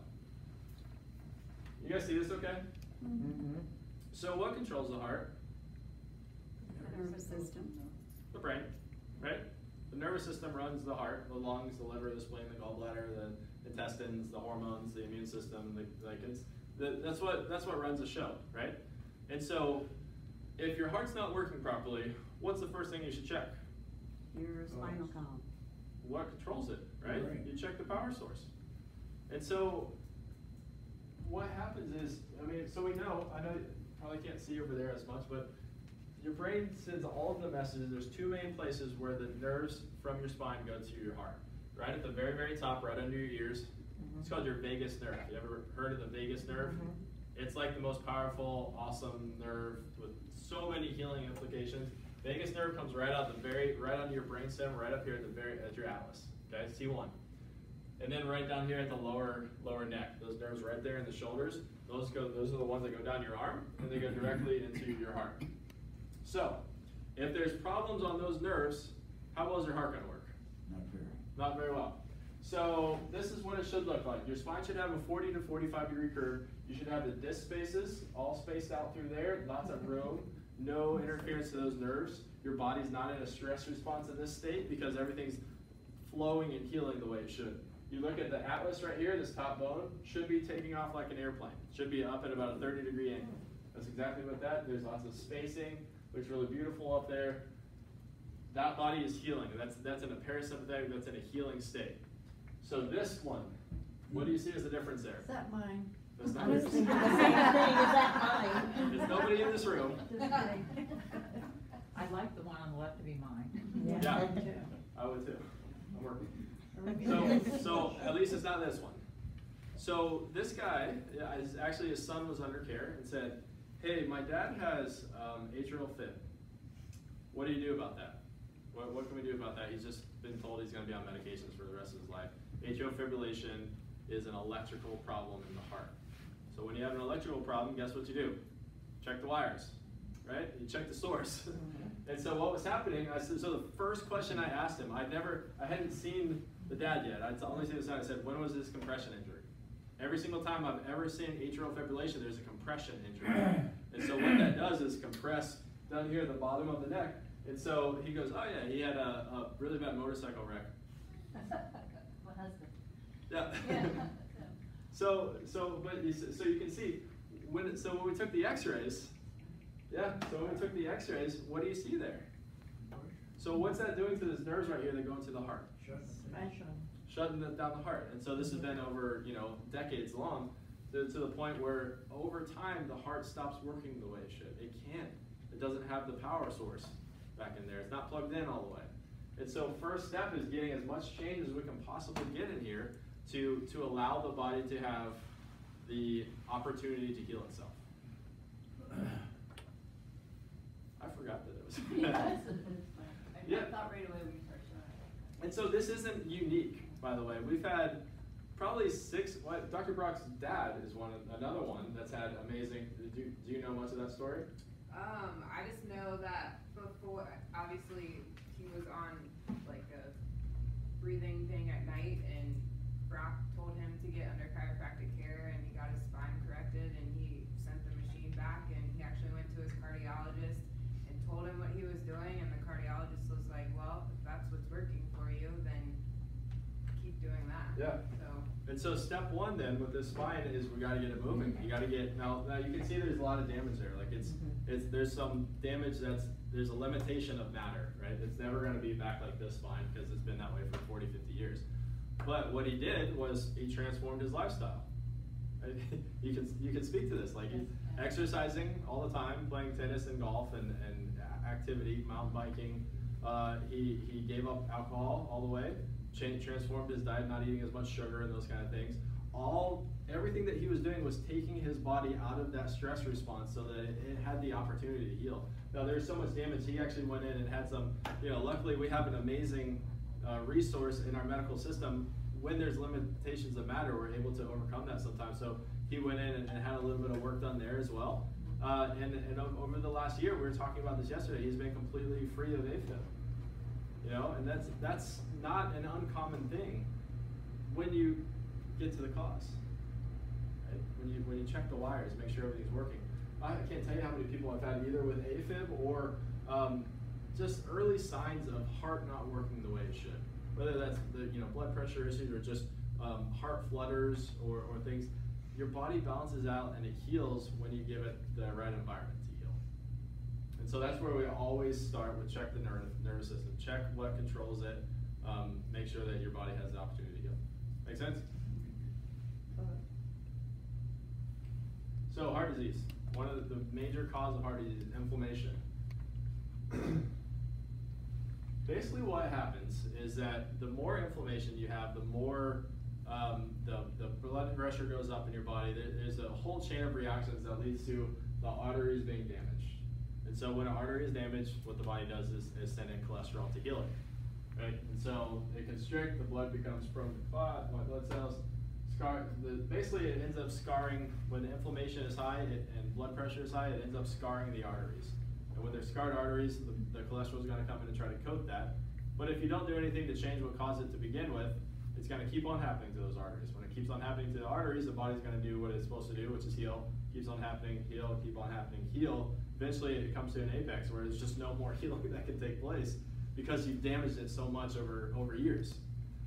you guys see this okay? Mhm. So, what controls the heart? The nervous system. The brain, right? The nervous system runs the heart, the lungs, the liver, the spleen, the gallbladder, the intestines, the hormones, the immune system. The, like it's the, that's what that's what runs a show, right? And so, if your heart's not working properly, what's the first thing you should check? Your spinal column. What controls it, right? Right. You check the power source. And so, what happens is, I mean, so we know, I know you probably can't see over there as much, but your brain sends all of the messages. There's two main places where the nerves from your spine go to your heart. Right at the very, very top, right under your ears. It's called your vagus nerve. You ever heard of the vagus nerve? Mhm. It's like the most powerful, awesome nerve with so many healing implications. Vagus nerve comes right out the very, right under your brainstem, right up here at the very, at your atlas. Okay, T1. And then right down here at the lower, lower neck, those nerves right there in the shoulders, those go, those are the ones that go down your arm, and they go directly into your heart. So, if there's problems on those nerves, how well is your heart going to work? Not very. Not very well. So this is what it should look like. Your spine should have a 40 to 45 degree curve. You should have the disc spaces all spaced out through there, lots of room, no interference to those nerves. Your body's not in a stress response in this state because everything's flowing and healing the way it should. You look at the atlas right here, this top bone should be taking off like an airplane. Should be up at about a 30 degree angle. That's exactly what that. There's lots of spacing, looks really beautiful up there that body is healing. That's that's in a parasympathetic. That's in a healing state. So this one, what do you see as the difference there? Is that mine? That's not was yours. thinking the same thing, is that mine? There's nobody in this room. I'd like the one on the left to be mine. Yeah. I would too. I'm working. So so at least it's not this one. So this guy, is actually his son was under care and said, "Hey, my dad has um, atrial fib. What do you do about that? What, what can we do about that? He's just been told he's going to be on medications for the rest of his life. Atrial fibrillation is an electrical problem in the heart. So when you have an electrical problem, guess what you do? Check the wires, right? You check the source. and so what was happening? I said, so the first question I asked him, I'd never, I hadn't seen the dad yet. I'd only seen the son. I said, when was this compression injury? Every single time I've ever seen atrial fibrillation, there's a compression injury. and so what that does is compress down here at the bottom of the neck. And so he goes, oh yeah, he had a, a really bad motorcycle wreck. My husband. Yeah. Yeah. so so but you, so you can see when it, so when we took the X-rays, yeah. So when we took the X-rays, what do you see there? So what's that doing to these nerves right here that go into the heart? Shut shutting the, down the heart. And so this has been over, you know, decades long, to, to the point where over time the heart stops working the way it should. It can't. It doesn't have the power source back in there. It's not plugged in all the way. And so first step is getting as much change as we can possibly get in here to, to allow the body to have the opportunity to heal itself. I forgot that it was. Yes. I Yeah. thought right away when you it. And so this isn't unique, by the way. We've had probably six. What Dr. Brock's dad is one, another one that's had amazing. Do you, do you know much of that story? Um, I just know that before, obviously, he was on like a breathing thing at night, and Brock told him to get under chiropractic care, and he got his spine corrected, and he sent the machine back, and he actually went to his cardiologist and told him what he was doing, and the cardiologist was like, "Well, if that's what's working for you, then keep doing that." Yeah. So. And And so step one then with this spine is we gotta get it moving. You gotta get, now, now you can see there's a lot of damage there. Like it's, Mhm. it's, there's some damage that's, there's a limitation of matter, right? It's never gonna be back like this spine because it's been that way for 40, 50 years. But what he did was he transformed his lifestyle. Right? You can, you can speak to this, like he's exercising all the time, playing tennis and golf and, and activity, mountain biking. Uh, he, he gave up alcohol all the way, transformed his diet, not eating as much sugar and those kind of things. All, everything that he was doing was taking his body out of that stress response so that it, it had the opportunity to heal. Now there's so much damage, he actually went in and had some, you know, luckily we have an amazing uh, resource in our medical system. When there's limitations of matter, we're able to overcome that sometimes. So he went in and, and had a little bit of work done there as well. Uh, and, and over the last year, we were talking about this yesterday, he's been completely free of AFib. You know, and that's that's not an uncommon thing when you get to the cause. Right? When you when you check the wires, make sure everything's working. I can't tell you how many people I've had either with AFib or um, just early signs of heart not working the way it should. Whether that's the you know blood pressure issues or just um, heart flutters or, or things, your body balances out and it heals when you give it the right environment. So that's where we always start with check the nervous system, check what controls it, um, make sure that your body has the opportunity to heal. Make sense? So heart disease, one of the, the major cause of heart disease is inflammation. Basically what happens is that the more inflammation you have, the more um, the, the blood pressure goes up in your body. There, there's a whole chain of reactions that leads to the arteries being damaged. So when an artery is damaged, what the body does is, is send in cholesterol to heal it. Right? And so it constricts, the blood becomes prone to clot, white blood cells, scar, the, basically it ends up scarring, when the inflammation is high it, and blood pressure is high, it ends up scarring the arteries. And when there's scarred arteries, the, the cholesterol is gonna come in and try to coat that. But if you don't do anything to change what caused it to begin with, it's gonna keep on happening to those arteries. When it keeps on happening to the arteries, the body's gonna do what it's supposed to do, which is heal. Keeps on happening, heal, keep on happening, heal. Eventually it comes to an apex where there's just no more healing that can take place because you've damaged it so much over, over years.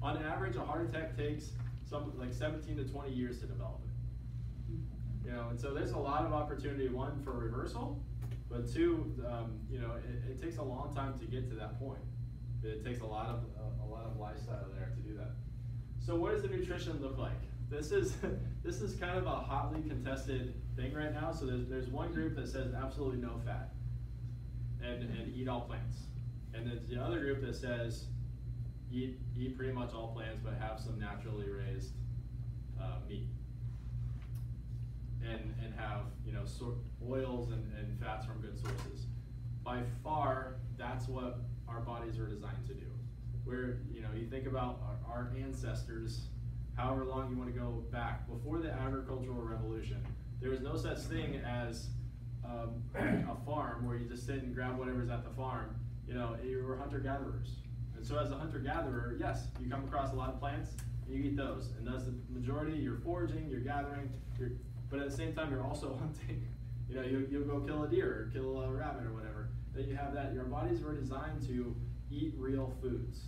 On average, a heart attack takes some, like seventeen to twenty years to develop it. You know, and so there's a lot of opportunity, one, for reversal, but two, um, you know, it, it takes a long time to get to that point. It takes a lot of, a, a lot of lifestyle there to do that. So what does the nutrition look like? This is, this is kind of a hotly contested thing right now. So there's, there's one group that says absolutely no fat and, and eat all plants. And there's the other group that says eat, eat pretty much all plants, but have some naturally raised uh, meat. And, and have, you know, sort oils and, and fats from good sources. By far, that's what our bodies are designed to do. Where, you know, you think about our, our ancestors, however long you want to go back, before the agricultural revolution, there was no such thing as um, a farm where you just sit and grab whatever's at the farm. You know, you were hunter gatherers. And so as a hunter gatherer, yes, you come across a lot of plants and you eat those. And that's the majority, you're foraging, you're gathering, you're, but at the same time, you're also hunting. You know, you, you'll go kill a deer or kill a rabbit or whatever. Then you have that. Your bodies were designed to eat real foods.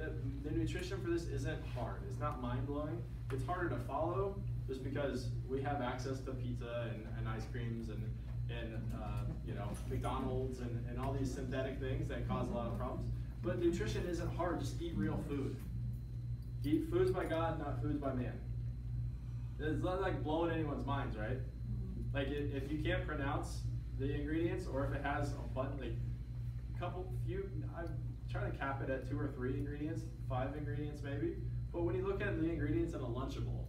The, the nutrition for this isn't hard. It's not mind blowing. It's harder to follow just because we have access to pizza and, and ice creams and, and uh, you know, McDonald's and, and all these synthetic things that cause a lot of problems. But nutrition isn't hard. Just eat real food. Eat foods by God, not foods by man. It's not like blowing anyone's minds, right? Like i- if you can't pronounce the ingredients, or if it has a button, like a couple, few, I'm trying to cap it at two or three ingredients, five ingredients maybe. But when you look at the ingredients in a Lunchable,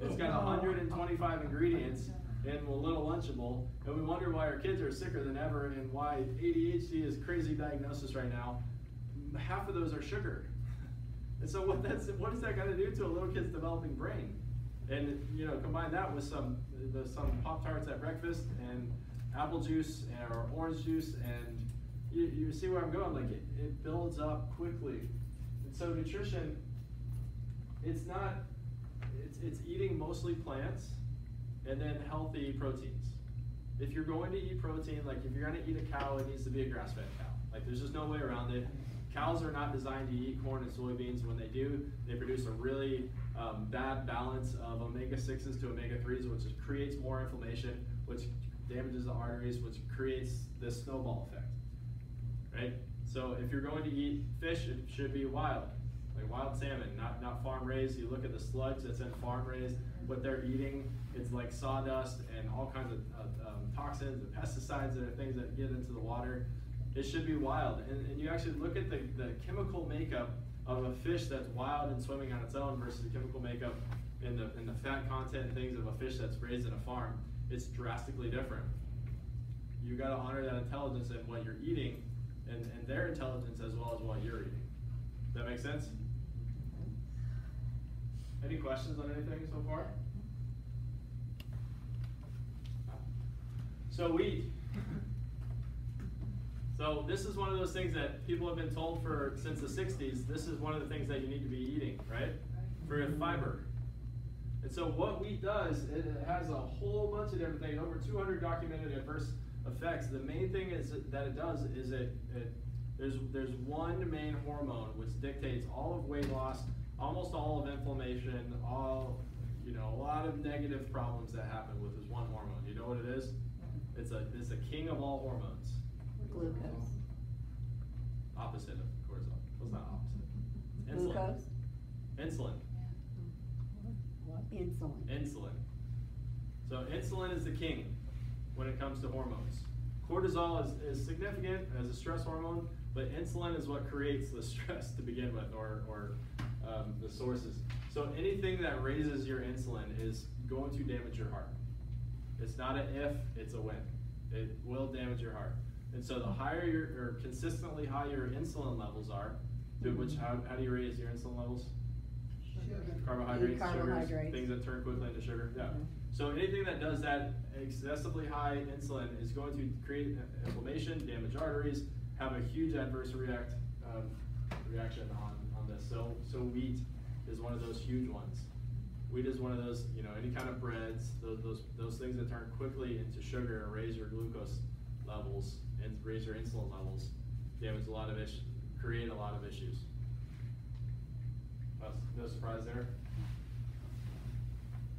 it's got 125 ingredients in a little Lunchable, and we wonder why our kids are sicker than ever and why ADHD is crazy diagnosis right now. Half of those are sugar. And so what that's what is that got to do to a little kid's developing brain? And you know, combine that with some the, some Pop Tarts at breakfast and apple juice and, or orange juice, and you, you see where I'm going. Like it, it builds up quickly. And so nutrition, it's not it's it's eating mostly plants and then healthy proteins. If you're going to eat protein, like if you're gonna eat a cow, it needs to be a grass-fed cow. Like there's just no way around it. cows are not designed to eat corn and soybeans. When they do, they produce a really um, bad balance of omega 6s to omega 3s, which creates more inflammation, which damages the arteries, which creates this snowball effect. Right? So if you're going to eat fish, it should be wild, like wild salmon, not, not farm raised. You look at the sludge that's in farm raised, what they're eating, it's like sawdust and all kinds of uh, um, toxins and pesticides and things that get into the water. It should be wild. And, and you actually look at the, the chemical makeup of a fish that's wild and swimming on its own versus the chemical makeup in the, in the fat content and things of a fish that's raised in a farm. It's drastically different. You got to honor that intelligence in what you're eating and, and their intelligence as well as what you're eating. Does that make sense? Any questions on anything so far? So wheat. So this is one of those things that people have been told for since the 60s. This is one of the things that you need to be eating, right? For your fiber. And so what wheat does, it has a whole bunch of different things, over 200 documented adverse effects. The main thing is that it does is it, it there's there's one main hormone which dictates all of weight loss, almost all of inflammation, all you know, a lot of negative problems that happen with this one hormone. You know what it is? It's a it's a king of all hormones. Glucose. Opposite of cortisol. Well, it's not opposite. Insulin. Glucose? Insulin. Insulin. Insulin. So insulin is the king when it comes to hormones. Cortisol is, is significant as a stress hormone, but insulin is what creates the stress to begin with, or, or um, the sources. So anything that raises your insulin is going to damage your heart. It's not an if, it's a when. It will damage your heart. And so the higher your, or consistently high your insulin levels are, to which how, how do you raise your insulin levels? Sugar. Carbohydrates, Eat sugars, things that turn quickly into sugar. Yeah. Mhm. So anything that does that excessively high insulin is going to create inflammation, damage arteries, have a huge adverse react um, reaction on, on this. So so wheat is one of those huge ones. Wheat is one of those, you know, any kind of breads, those those, those things that turn quickly into sugar and raise your glucose levels and raise your insulin levels, damage a lot of issues, create a lot of issues. That's no surprise there.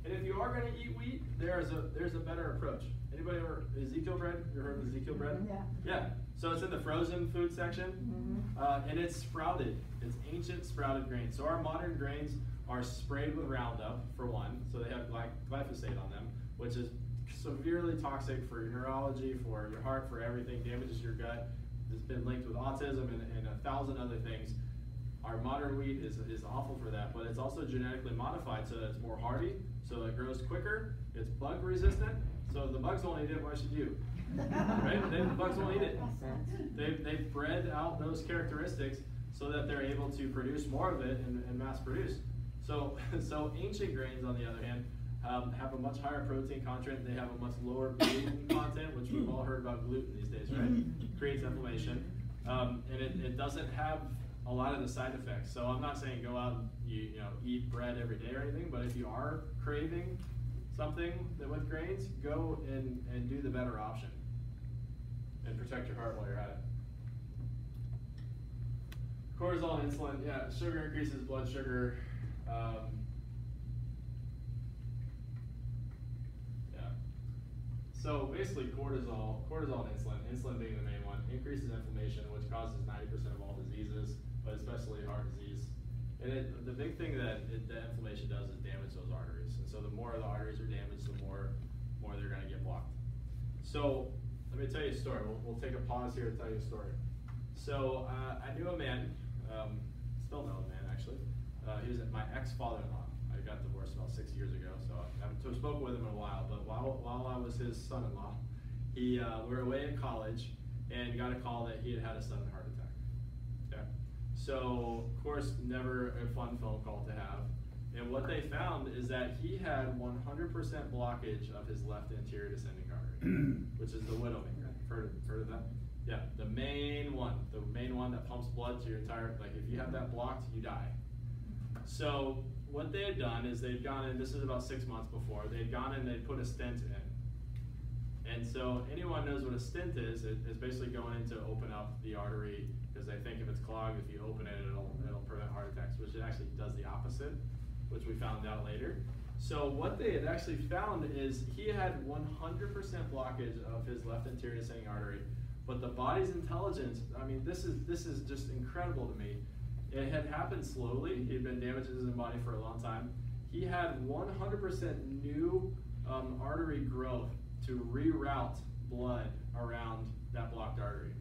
And if you are going to eat wheat, there's a there's a better approach. Anybody ever Ezekiel bread? You heard of Ezekiel bread? Yeah. Yeah. So it's in the frozen food section, Mhm. uh, and it's sprouted. It's ancient sprouted grains. So our modern grains are sprayed with Roundup for one, so they have gly- glyphosate on them, which is severely toxic for your neurology, for your heart, for everything. Damages your gut. It's been linked with autism and, and a thousand other things. Our modern wheat is, is awful for that, but it's also genetically modified so that it's more hardy, so it grows quicker, it's bug resistant, so the bugs won't eat it, why should you? Right? Then the bugs won't eat it. They've, they've bred out those characteristics so that they're able to produce more of it and, and mass produce. So, so ancient grains, on the other hand, um, have a much higher protein content. They have a much lower gluten content, which we've all heard about gluten these days, right? Creates inflammation, um, and it, it doesn't have a lot of the side effects. So I'm not saying go out and you, you know eat bread every day or anything, but if you are craving something that with grains, go and, and do the better option and protect your heart while you're at it. Cortisol and insulin, yeah, sugar increases blood sugar. Um, yeah. So basically, cortisol, cortisol and insulin, insulin being the main one, increases inflammation, which causes 90% of all diseases, but especially heart disease. And it, the big thing that it, that inflammation does is damage those arteries. And so the more the arteries are damaged, the more, more they're going to get blocked. So let me tell you a story. We'll, we'll take a pause here to tell you a story. So uh, I knew a man, um, still know a man actually. Uh, he was my ex-father-in-law. I got divorced about six years ago, so I haven't spoken with him in a while. But while while I was his son-in-law, he uh, we were away at college and got a call that he had had a sudden heart so of course never a fun phone call to have. And what they found is that he had 100% blockage of his left anterior descending artery, which is the widowmaker. Heard, of, heard of that? Yeah, the main one, the main one that pumps blood to your entire, like if you have that blocked, you die. So what they had done is they'd gone in, this is about six months before, they'd gone in, they'd put a stent in. And so anyone knows what a stent is, it, it's basically going in to open up the artery, because they think if it's clogged, if you open it, it'll, it'll prevent heart attacks, which it actually does the opposite, which we found out later. So what they had actually found is he had one hundred percent blockage of his left anterior ascending artery, but the body's intelligence, I mean, this is, this is just incredible to me. It had happened slowly, he had been damaged in his body for a long time. He had one hundred percent new, um, artery growth to reroute blood around that blocked artery.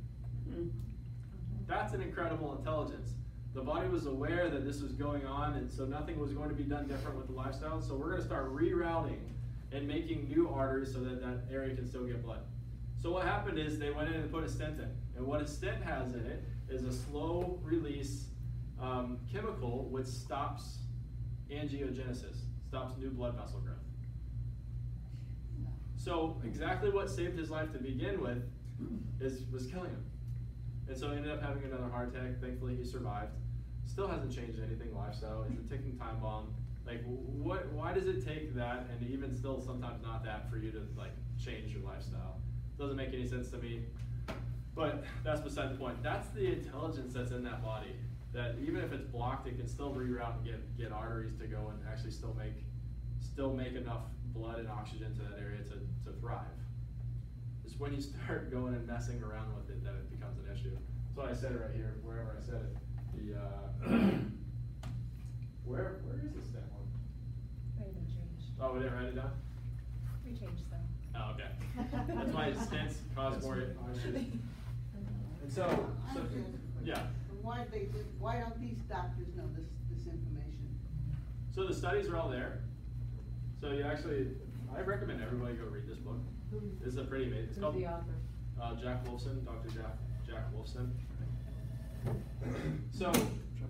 That's an incredible intelligence. The body was aware that this was going on, and so nothing was going to be done different with the lifestyle. So we're going to start rerouting and making new arteries so that that area can still get blood. So what happened is they went in and put a stent in, and what a stent has in it is a slow release um, chemical which stops angiogenesis, stops new blood vessel growth. So exactly what saved his life to begin with is was killing him. And so he ended up having another heart attack. Thankfully, he survived. Still hasn't changed anything. Lifestyle. It's a ticking time bomb. Like, what? Why does it take that, and even still sometimes not that, for you to like change your lifestyle? Doesn't make any sense to me. But that's beside the point. That's the intelligence that's in that body. That even if it's blocked, it can still reroute and get get arteries to go and actually still make still make enough blood and oxygen to that area to, to thrive. It's when you start going and messing around with it that it becomes an issue. That's why I said it right here, wherever I said it. The uh, where where is this stent one? They haven't changed. Oh, we didn't write it down. We changed them. Oh, okay. That's why stents cause more issues. And so, so have to ask a question. yeah. Why they, why don't these doctors know this, this information? So the studies are all there. So you actually, I recommend everybody go read this book. This is a pretty amazing. It's Who's called the author? uh, Jack Wolfson, Dr. Jack Jack Wolfson. So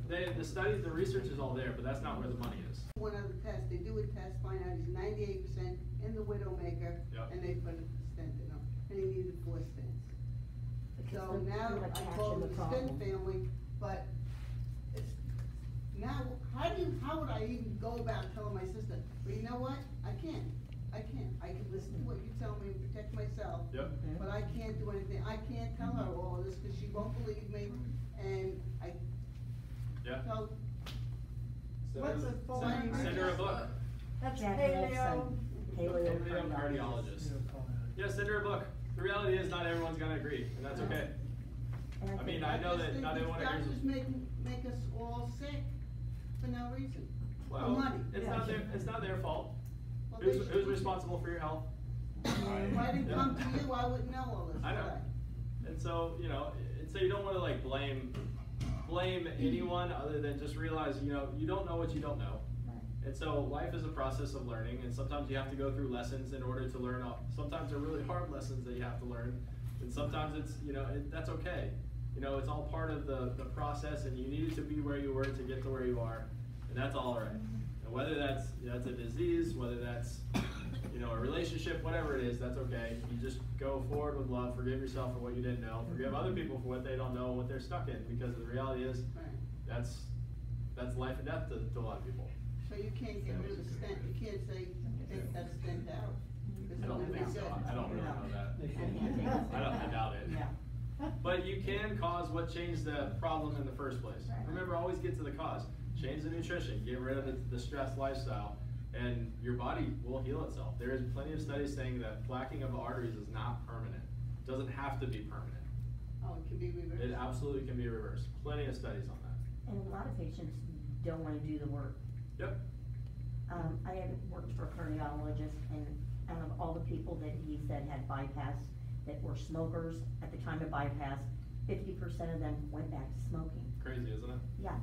they, the studies, the research is all there, but that's not where the money is. One other test, they do a test, find out he's ninety-eight percent in the widowmaker, Yep. and they put a stent in him, and he needed four stents. Because So they're- now, they're I attaching call the them the stent family, but it's, now, how do you, how would I even go about telling my sister, well, you know what, I can't, I can't, I can listen to what you tell me and protect myself, Yep. but I can't do anything, I can't tell her all this, cause she won't believe me, and I, Yeah. so, Send What's her- a full send- name? Send her a book. That's Jack paleo, Paleo paleo cardiologist. Yeah, send her a book. The reality is not everyone's gonna agree, and that's okay. And I think mean, I know just that think not these everyone agrees Doctors with. make, make us all sick for no reason, for Well, money. it's Yeah. not their, it's not their fault. Who's, who's responsible for your health? If I didn't come to you, I wouldn't know all this, I know. And so, you know, and so you don't wanna like blame, blame anyone other than just realize, you know, you don't know what you don't know. And so life is a process of learning, and sometimes you have to go through lessons in order to learn. Sometimes they're really hard lessons that you have to learn, and sometimes it's you know it, that's okay. You know, it's all part of the the process, and you needed to be where you were to get to where you are, and that's all right. Mm-hmm. And whether that's that's a disease, whether that's you know a relationship, whatever it is, that's okay. You just go forward with love. Forgive yourself for what you didn't know. Forgive other people for what they don't know, what they're stuck in, because the reality is that's that's life and death to, to a lot of people. So you can't get rid of the stent, you can't say, take that stent out. I don't think so. I don't really know that. I can't can't do take that. it. I don't, I doubt it. Yeah. But you can cause what changed the problem in the first place. Right. Remember, always get to the cause. Change the nutrition, get rid of the, the stress lifestyle, and your body will heal itself. There is plenty of studies saying that plaquing of arteries is not permanent. It Doesn't have to be permanent. Oh, it can be reversed. It absolutely can be reversed. Plenty of studies on that. And a lot of patients don't wanna do the work. Yep. Um, I had worked for a cardiologist and out of all the people that he said had bypass, that were smokers at the time of bypass, fifty percent of them went back to smoking. Crazy, isn't it? Yeah.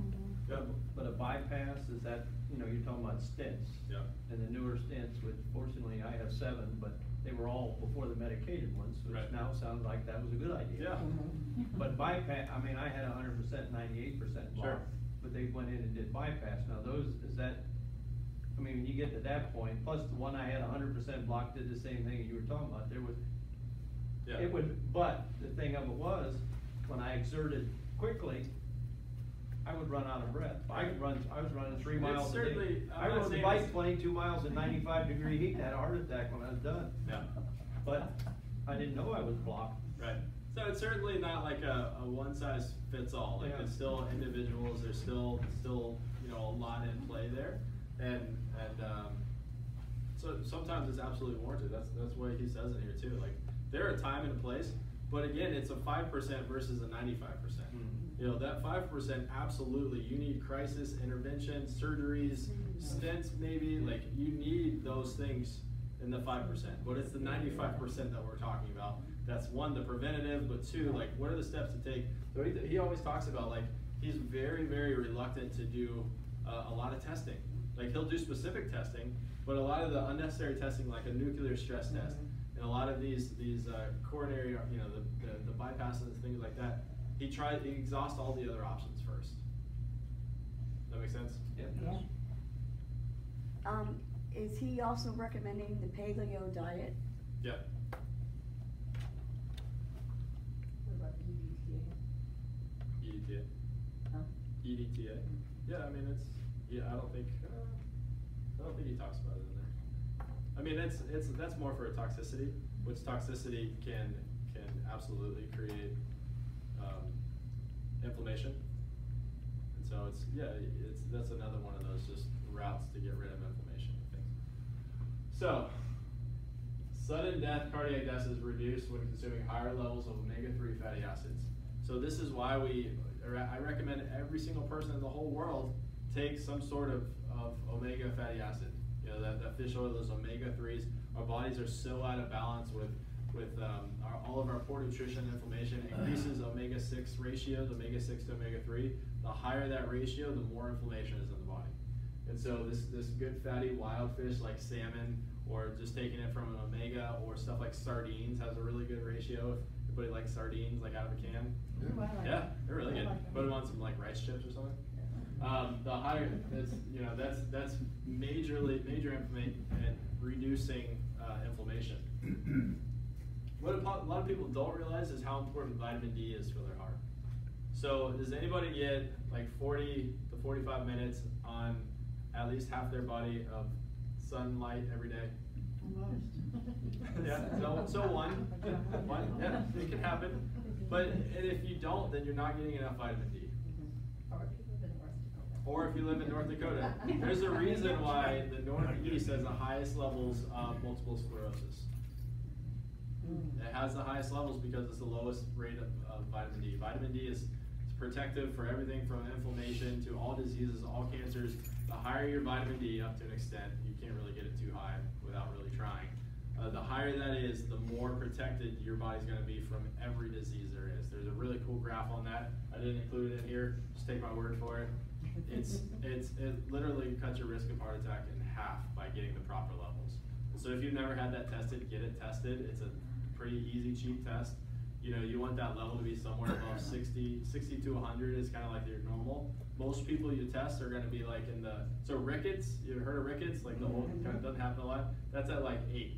Yep. But a bypass, is that, you know, you're talking about stents. Yep. And the newer stents, which fortunately I have seven, but they were all before the medicated ones, which Right. now sounds like that was a good idea. Yeah. Mhm. But bypass, I mean, I had hundred percent, ninety-eight percent Sure. block, but they went in and did bypass. Now those, is that, I mean, when you get to that point, plus the one I had hundred percent block did the same thing you were talking about, there was, Yeah. it would, but the thing of it was, when I exerted quickly, I would run out of breath. I could run, I was running three miles a day. certainly- I'm I not rode the saying bike it's- twenty-two miles in ninety-five degree heat and had a heart attack when I was done. Yeah. But I didn't know I was blocked. Right. So it's certainly not like a, a one size fits all. Like Yeah. it's still individuals. There's still still you know a lot in play there, and and um, so sometimes it's absolutely warranted. That's that's what he says in here too. Like there are time and a place, but again, it's a five percent versus a ninety-five percent. You know that five percent absolutely. You need crisis intervention, surgeries, stents, maybe. Like you need those things in the five percent. But it's the ninety-five percent that we're talking about. That's one, the preventative, but two, like what are the steps to take? So he, he always talks about like he's very very reluctant to do uh, a lot of testing. Like he'll do specific testing, but a lot of the unnecessary testing, like a nuclear stress test, and a lot of these these uh, coronary, you know, the, the, the bypasses and things like that, he tried he exhaust all the other options first. That makes sense? Yep. Yeah. Um, is he also recommending the paleo diet? Yeah. What about EDTA? EDTA. Huh? EDTA. Yeah, I mean it's yeah. I don't think uh, I don't think he talks about it in there. I mean it's it's that's more for a toxicity, which toxicity can can absolutely create um, inflammation. And so it's yeah it's that's another one of those just routes to get rid of inflammation and things. So Sudden death cardiac death is reduced when consuming higher levels of omega-3 fatty acids. So this is why we, I recommend every single person in the whole world take some sort of, of omega fatty acid. You know, that, that fish oil, those omega-3s. Our bodies are so out of balance with, with um, our, all of our poor nutrition, inflammation, increases omega-6 ratios, omega-6 to omega-3. The higher that ratio, the more inflammation is in the body. And so this, this good fatty wild fish like salmon, or just taking it from an omega, or stuff like sardines has a really good ratio. If anybody likes sardines, like out of a can, Ooh, like yeah, it. they're really I good. like. Put them on some like rice chips or something. Um, the higher, that's you know that's that's majorly major inflammation and reducing uh, inflammation. What a lot of people don't realize is how important vitamin D is for their heart. So does anybody get like 40 to 45 minutes on at least half their body of sunlight every day? Yeah, so, so one, one, yeah, it can happen. But and if you don't, then you're not getting enough vitamin D. Or if you live in North Dakota, there's a reason why the Northeast has the highest levels of multiple sclerosis. It has the highest levels because it's the lowest rate of, of vitamin D. Vitamin D is protective for everything from inflammation to all diseases, all cancers. The higher your vitamin D, up to an extent, you can't really get it too high without really trying. Uh, the higher that is, the more protected your body's going to be from every disease there is. There's a really cool graph on that. I didn't include it in here. Just take my word for it. It's it's it literally cuts your risk of heart attack in half by getting the proper levels. So if you've never had that tested, get it tested. It's a pretty easy, cheap test. You know, you want that level to be somewhere above 60, 60 to 100 is kind of like your normal. Most people you test are going to be like in the, so rickets, you heard of rickets? Like the old, kind of doesn't happen a lot. That's at like eight.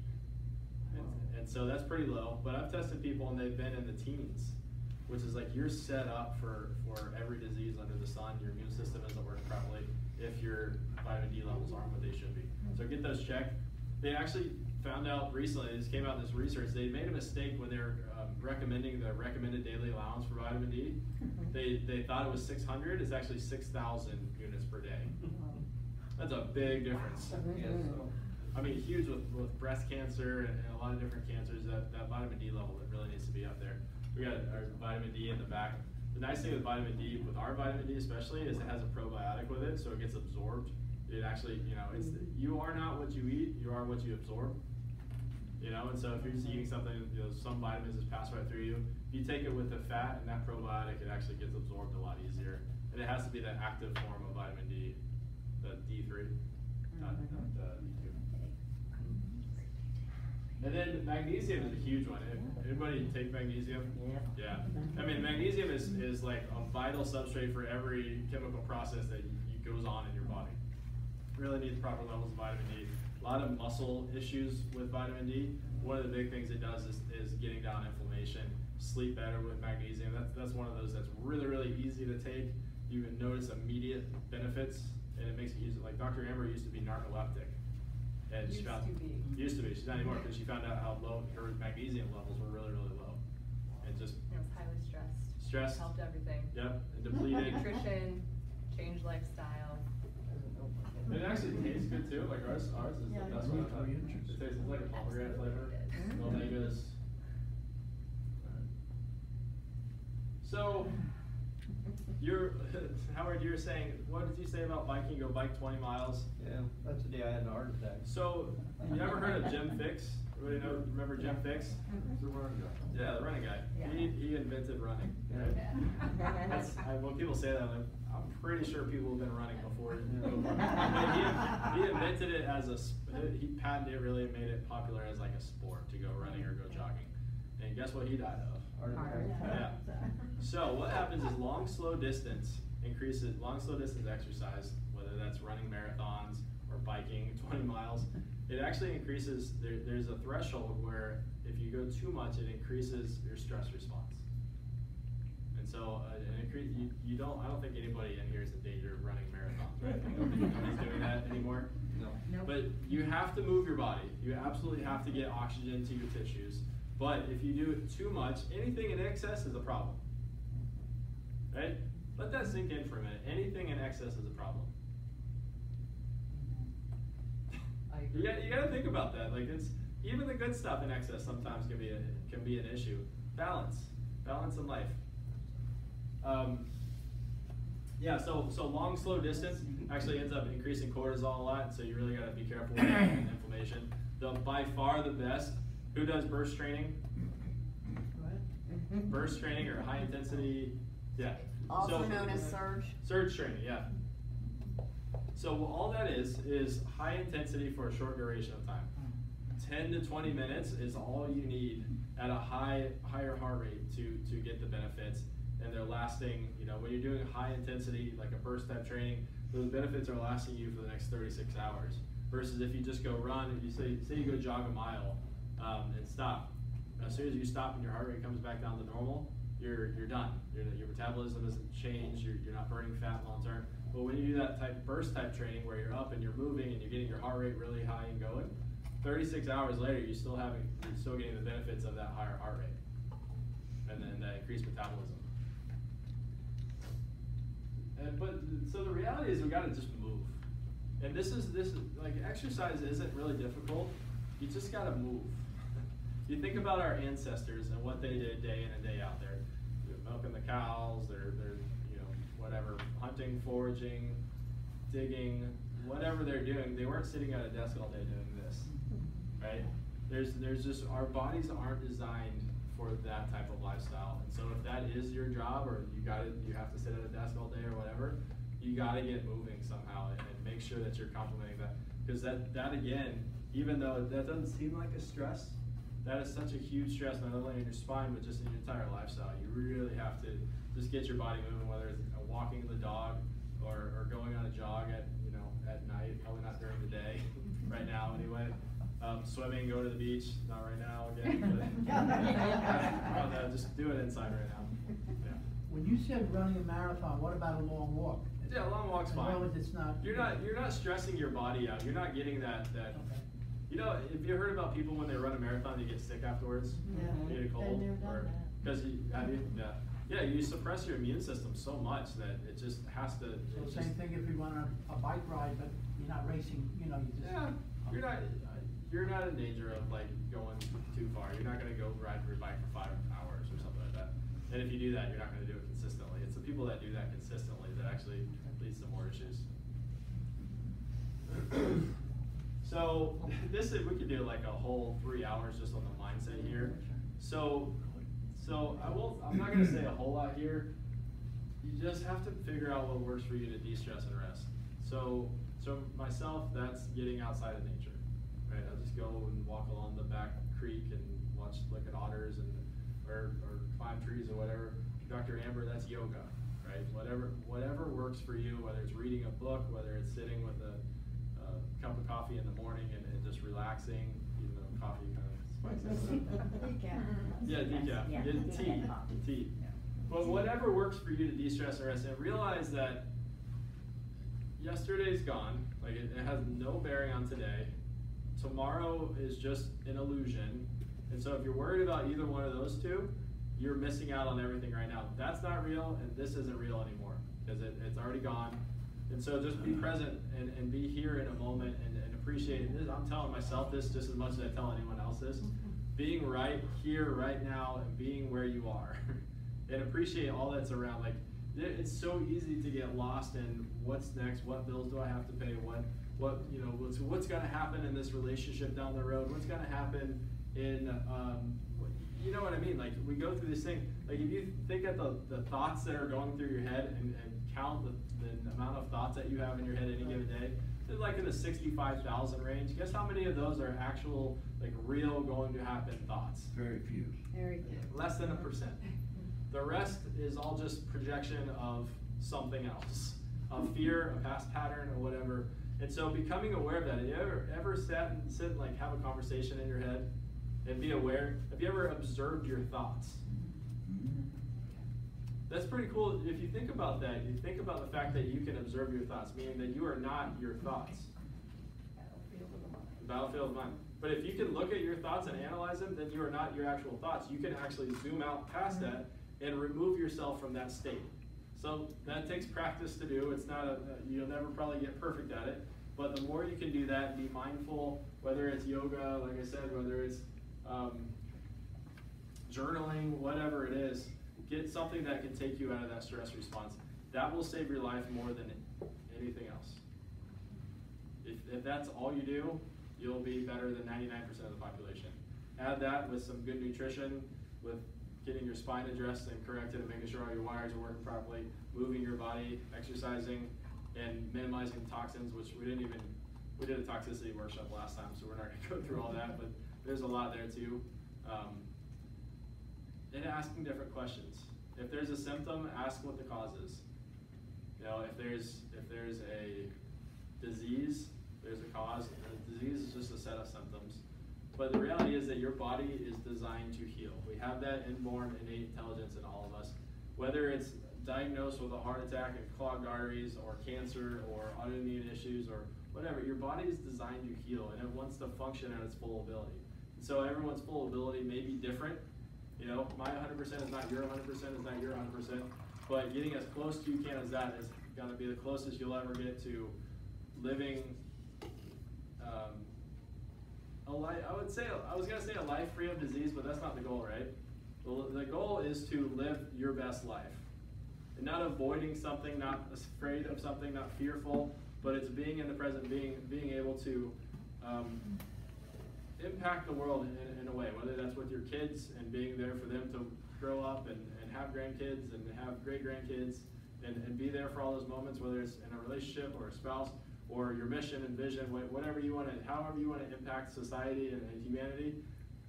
And, and so that's pretty low, but I've tested people and they've been in the teens, which is like you're set up for, for every disease under the sun. Your immune system isn't working properly if your vitamin D levels aren't what they should be. So get those checked. They actually found out recently, this came out in this research, they made a mistake when they were um, recommending the recommended daily allowance for vitamin D. They, they thought it was 600, it's actually 6,000 units per day. That's a big difference. Yeah, so, I mean, huge with, with breast cancer and, and a lot of different cancers, that, that vitamin D level, that really needs to be up there. We got our vitamin D in the back. The nice thing with vitamin D, with our vitamin D especially, is it has a probiotic with it, so it gets absorbed. It actually, you know, it's, you are not what you eat, you are what you absorb. You know, and so if you're just eating something, you know, some vitamins just pass right through you. If you take it with the fat and that probiotic, it actually gets absorbed a lot easier. And it has to be the active form of vitamin D, the D3, not, not uh, D2. And then magnesium is a huge one. Anybody take magnesium? Yeah. Yeah. I mean, magnesium is, is like a vital substrate for every chemical process that goes on in your body. Really needs proper levels of vitamin D. A lot of muscle issues with vitamin D. One of the big things it does is, is getting down inflammation. Sleep better with magnesium. That's, that's one of those that's really, really easy to take. You can notice immediate benefits, and it makes it easy. Like Dr. Amber used to be narcoleptic. And she found, to be. Used to be. She's not anymore because she found out how low her magnesium levels were really, really low. And just I was highly stressed. stressed. Helped everything. Yep, and depleted. Nutrition, changed lifestyle. It actually tastes good too, like ours, ours is Yeah. the best one. I've had. Three. It tastes like a pomegranate flavor, Absolutely no omegas. So, you're, Howard, you were saying, what did you say about biking, You go bike twenty miles? Yeah, that's the day I had a heart attack. So, you ever heard of Jim Fixx? Everybody know, remember Jim Fixx? Mm-hmm. The running guy. Yeah, the running guy. Yeah. He, he invented running. right? That's, I, when people say that, I'm like, I'm pretty sure people have been running before. But he, he invented it as a, he patented it really and made it popular as like a sport to go running or go jogging. And guess what he died of? Yeah. So what happens is long, slow distance increases, long, slow distance exercise, whether that's running marathons or biking twenty miles, it actually increases, there, there's a threshold where if you go too much, it increases your stress response. And so, uh, it incre- you, you don't, I don't think anybody in here is in danger of running marathons, right? Nobody- Nobody's doing that anymore. No. But you have to move your body. You absolutely have to get oxygen to your tissues. But if you do it too much, anything in excess is a problem. Right? Let that sink in for a minute. Anything in excess is a problem. I You agree. got you got to think about that. Like it's even the good stuff in excess sometimes can be a, can be an issue. Balance, balance in life. Um, yeah. So so long slow distance actually ends up increasing cortisol a lot. So you really got to be careful with inflammation. The by far the best. Who does burst training? What? Burst training or high intensity? Yeah. Also So- known as surge. Surge training, yeah. So all that is is high intensity for a short duration of time. Ten to twenty minutes is all you need at a high higher heart rate to to get the benefits, and they're lasting. You know, when you're doing high intensity like a burst type training, those benefits are lasting you for the next thirty six hours. Versus if you just go run, if you say say you go jog a mile um, and stop, as soon as you stop and your heart rate comes back down to normal, you're you're done. Your, your metabolism doesn't change. You're, you're not burning fat long term. But when you do that type burst type training where you're up and you're moving and you're getting your heart rate really high and going, 36 hours later you still having you're still getting the benefits of that higher heart rate and then that increased metabolism. And but so the reality is we got to just move. And this is this is like exercise isn't really difficult. You just got to move. You think about our ancestors and what they did day in and day out there. They're milking the cows, they're they're you know whatever hunting, foraging, digging, whatever they're doing. They weren't sitting at a desk all day doing this, right? There's there's just our bodies aren't designed for that type of lifestyle. And so if that is your job or you got you have to sit at a desk all day or whatever, you got to get moving somehow and, make sure that you're complementing that because that that again, even though that doesn't seem like a stress, that is such a huge stress not only in your spine but just in your entire lifestyle. You really have to just get your body moving, whether it's walking the dog or, or going on a jog at you know at night, probably not during the day, right now anyway. Um, swimming, go to the beach, not right now again. But, Oh, no, just do it inside right now. Yeah. When you said running a marathon, what about a long walk? Yeah, a long walk's As fine. long as it's not. You're not you're not stressing your body out. You're not getting that that. Okay. You know, have you heard about people when they run a marathon, they get sick afterwards? Yeah. Get a cold? Been there, done or- Cause you, have you, yeah, yeah, you suppress your immune system so much that it just has to, So same just, thing if you run a, a bike ride, but you're not racing, you know, you just. yeah, you're not, you're not in danger of like going too far. You're not gonna go ride your bike for five hours or something like that. And if you do that, you're not gonna do it consistently. It's the people that do that consistently that actually leads to more issues. So this is, we could do like a whole three hours just on the mindset here. So, so I won't, I'm not gonna say a whole lot here. You just have to figure out what works for you to de-stress and rest. So, so myself, that's getting outside of nature, right? I'll just go and walk along the back creek and watch, look at otters and, or, or climb trees or whatever. Dr. Amber, that's yoga, right? Whatever, whatever works for you, whether it's reading a book, whether it's sitting with a, a cup of coffee in the morning and, and just relaxing, even though coffee kind of spikes it. a little. Decaf. Yeah, decaf. Yeah, Get tea. coffee. Tea. But whatever works for you to de-stress and rest, and realize that yesterday's gone. Like it, it has no bearing on today. Tomorrow is just an illusion. And so if you're worried about either one of those two, you're missing out on everything right now. That's not real, and this isn't real anymore because it, it's already gone. And so just be present and, and be here in a moment and, and appreciate it. I'm telling myself this just as much as I tell anyone else this. Being right here, right now, and being where you are, and appreciate all that's around. Like it's so easy to get lost in what's next, what bills do I have to pay, what what you know what's what's gonna happen in this relationship down the road, what's gonna happen in um, you know what I mean? Like we go through this thing. Like if you think of the, the thoughts that are going through your head and, and count the, the amount of thoughts that you have in your head any given day, they're like in the sixty-five thousand range. Guess how many of those are actual, like real, going to happen thoughts? Very few. Very good. Less than a percent. The rest is all just projection of something else, of fear, a past pattern, or whatever. And so becoming aware of that. Have you ever ever sat and sit and like have a conversation in your head and be aware? Have you ever observed your thoughts? That's pretty cool. If you think about that, you think about the fact that you can observe your thoughts, meaning that you are not your thoughts. Battlefield of mind. But if you can look at your thoughts and analyze them, then you are not your actual thoughts. You can actually zoom out past that and remove yourself from that state. So that takes practice to do. It's not a, you'll never probably get perfect at it. But the more you can do that, be mindful, whether it's yoga, like I said, whether it's um, journaling, whatever it is, get something that can take you out of that stress response. That will save your life more than anything else. If, if that's all you do, you'll be better than 99% of the population. Add that with some good nutrition, with getting your spine addressed and corrected and making sure all your wires are working properly, moving your body, exercising, and minimizing toxins, which we didn't even, we did a toxicity workshop last time, so we're not gonna go through all that, but there's a lot there too. Um, and asking different questions. If there's a symptom, ask what the cause is. You know, if there's if there's a disease, there's a cause. The disease is just a set of symptoms. But the reality is that your body is designed to heal. We have that inborn innate intelligence in all of us. Whether it's diagnosed with a heart attack and clogged arteries or cancer or autoimmune issues or whatever, your body is designed to heal and it wants to function at its full ability. And so everyone's full ability may be different. You know, my 100% is not your 100% is not your 100%, but getting as close to you can as that is going to be the closest you'll ever get to living um, a life. I would say I was going to say a life free of disease, but that's not the goal, right? The, the goal is to live your best life, and not avoiding something, not afraid of something, not fearful, but it's being in the present, being being able to. Um, impact the world in, in a way, whether that's with your kids and being there for them to grow up and, and have grandkids and have great grandkids and, and be there for all those moments, whether it's in a relationship or a spouse or your mission and vision, whatever you want to, however you want to impact society and, and humanity.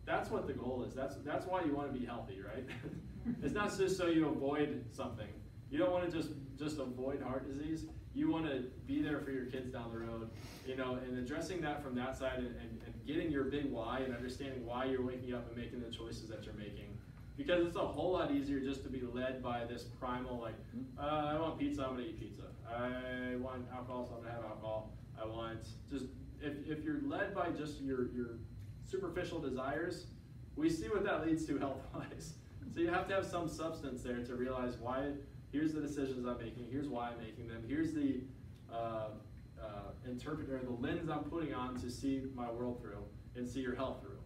That's what the goal is. That's that's why you want to be healthy, right? it's not just so you avoid something. You don't want to just just avoid heart disease. You want to be there for your kids down the road, you know, and addressing that from that side and, and, and getting your big why and understanding why you're waking up and making the choices that you're making. Because it's a whole lot easier just to be led by this primal, like, uh, I want pizza, I'm gonna eat pizza. I want alcohol, so I'm gonna have alcohol. I want just if, if you're led by just your your superficial desires, we see what that leads to health wise. So you have to have some substance there to realize why. Here's the decisions I'm making. Here's why I'm making them. Here's the uh, uh, interpreter, the lens I'm putting on to see my world through and see your health through.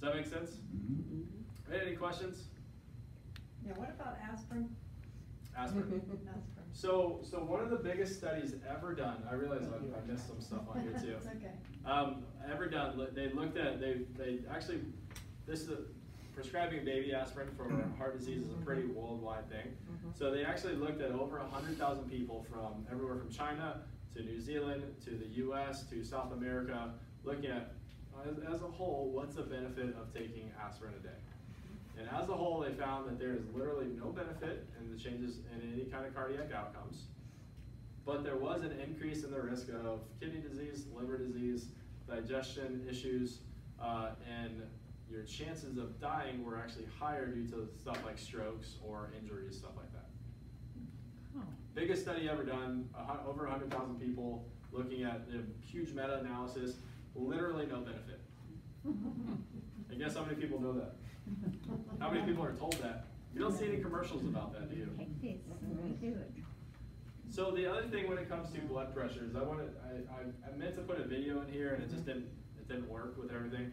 Does that make sense? Right, Any questions? Yeah, what about aspirin? Aspirin. Aspirin. So, so one of the biggest studies ever done. I realize I, I missed some stuff on here too. It's okay. Um, ever done? They looked at they they actually this is a, prescribing baby aspirin for heart disease is a pretty worldwide thing. So they actually looked at over hundred thousand people from everywhere from China to New Zealand to the U.S. to South America, looking at as, as a whole what's the benefit of taking aspirin a day. And as a whole, they found that there is literally no benefit in the changes in any kind of cardiac outcomes. But there was an increase in the risk of kidney disease, liver disease, digestion issues, uh, and your chances of dying were actually higher due to stuff like strokes or injuries, stuff like that. Oh. Biggest study ever done, over 100,000 people looking at a huge meta analysis, literally no benefit. I guess how many people know that? How many people are told that? You don't see any commercials about that, do you? Take this, do it. So the other thing when it comes to blood pressure is I wanted, I, I, I meant to put a video in here and it just didn't, it didn't work with everything.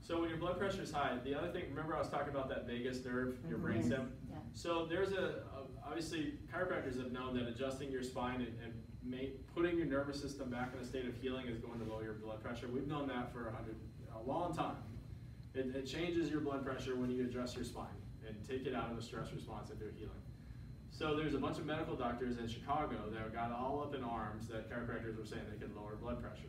So when your blood pressure is high, the other thing, remember I was talking about that vagus nerve, your Mhm. brainstem? Yeah. So there's a, a- obviously chiropractors have known that adjusting your spine and, and ma- putting your nervous system back in a state of healing is going to lower your blood pressure. We've known that for a hundred, a long time. It, it changes your blood pressure when you adjust your spine and take it out of the stress response into a healing. So there's a bunch of medical doctors in Chicago that got all up in arms that chiropractors were saying they could lower blood pressure.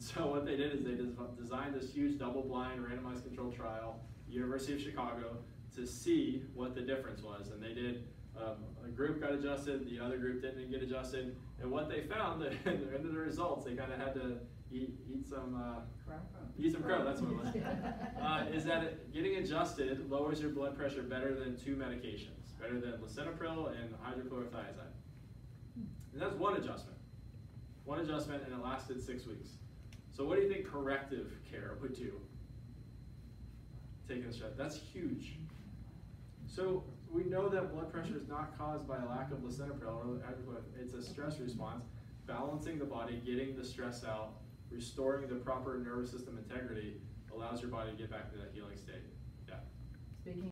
So what they did is they designed this huge double-blind randomized controlled trial, University of Chicago, to see what the difference was. And they did, um, a group got adjusted, the other group didn't get adjusted. And what they found, at the end of the results, they kind of had to eat, eat some, uh, eat some crow, that's what it was. Uh, is that it, getting adjusted lowers your blood pressure better than two medications, better than lisinopril and hydrochlorothiazide. And that's one adjustment. One adjustment and it lasted six weeks. So what do you think corrective care would do? Taking a shot, that's huge. So we know that blood pressure is not caused by a lack of lisinopril or it's a stress response, balancing the body, getting the stress out, restoring the proper nervous system integrity allows your body to get back to that healing state. Yeah. Speaking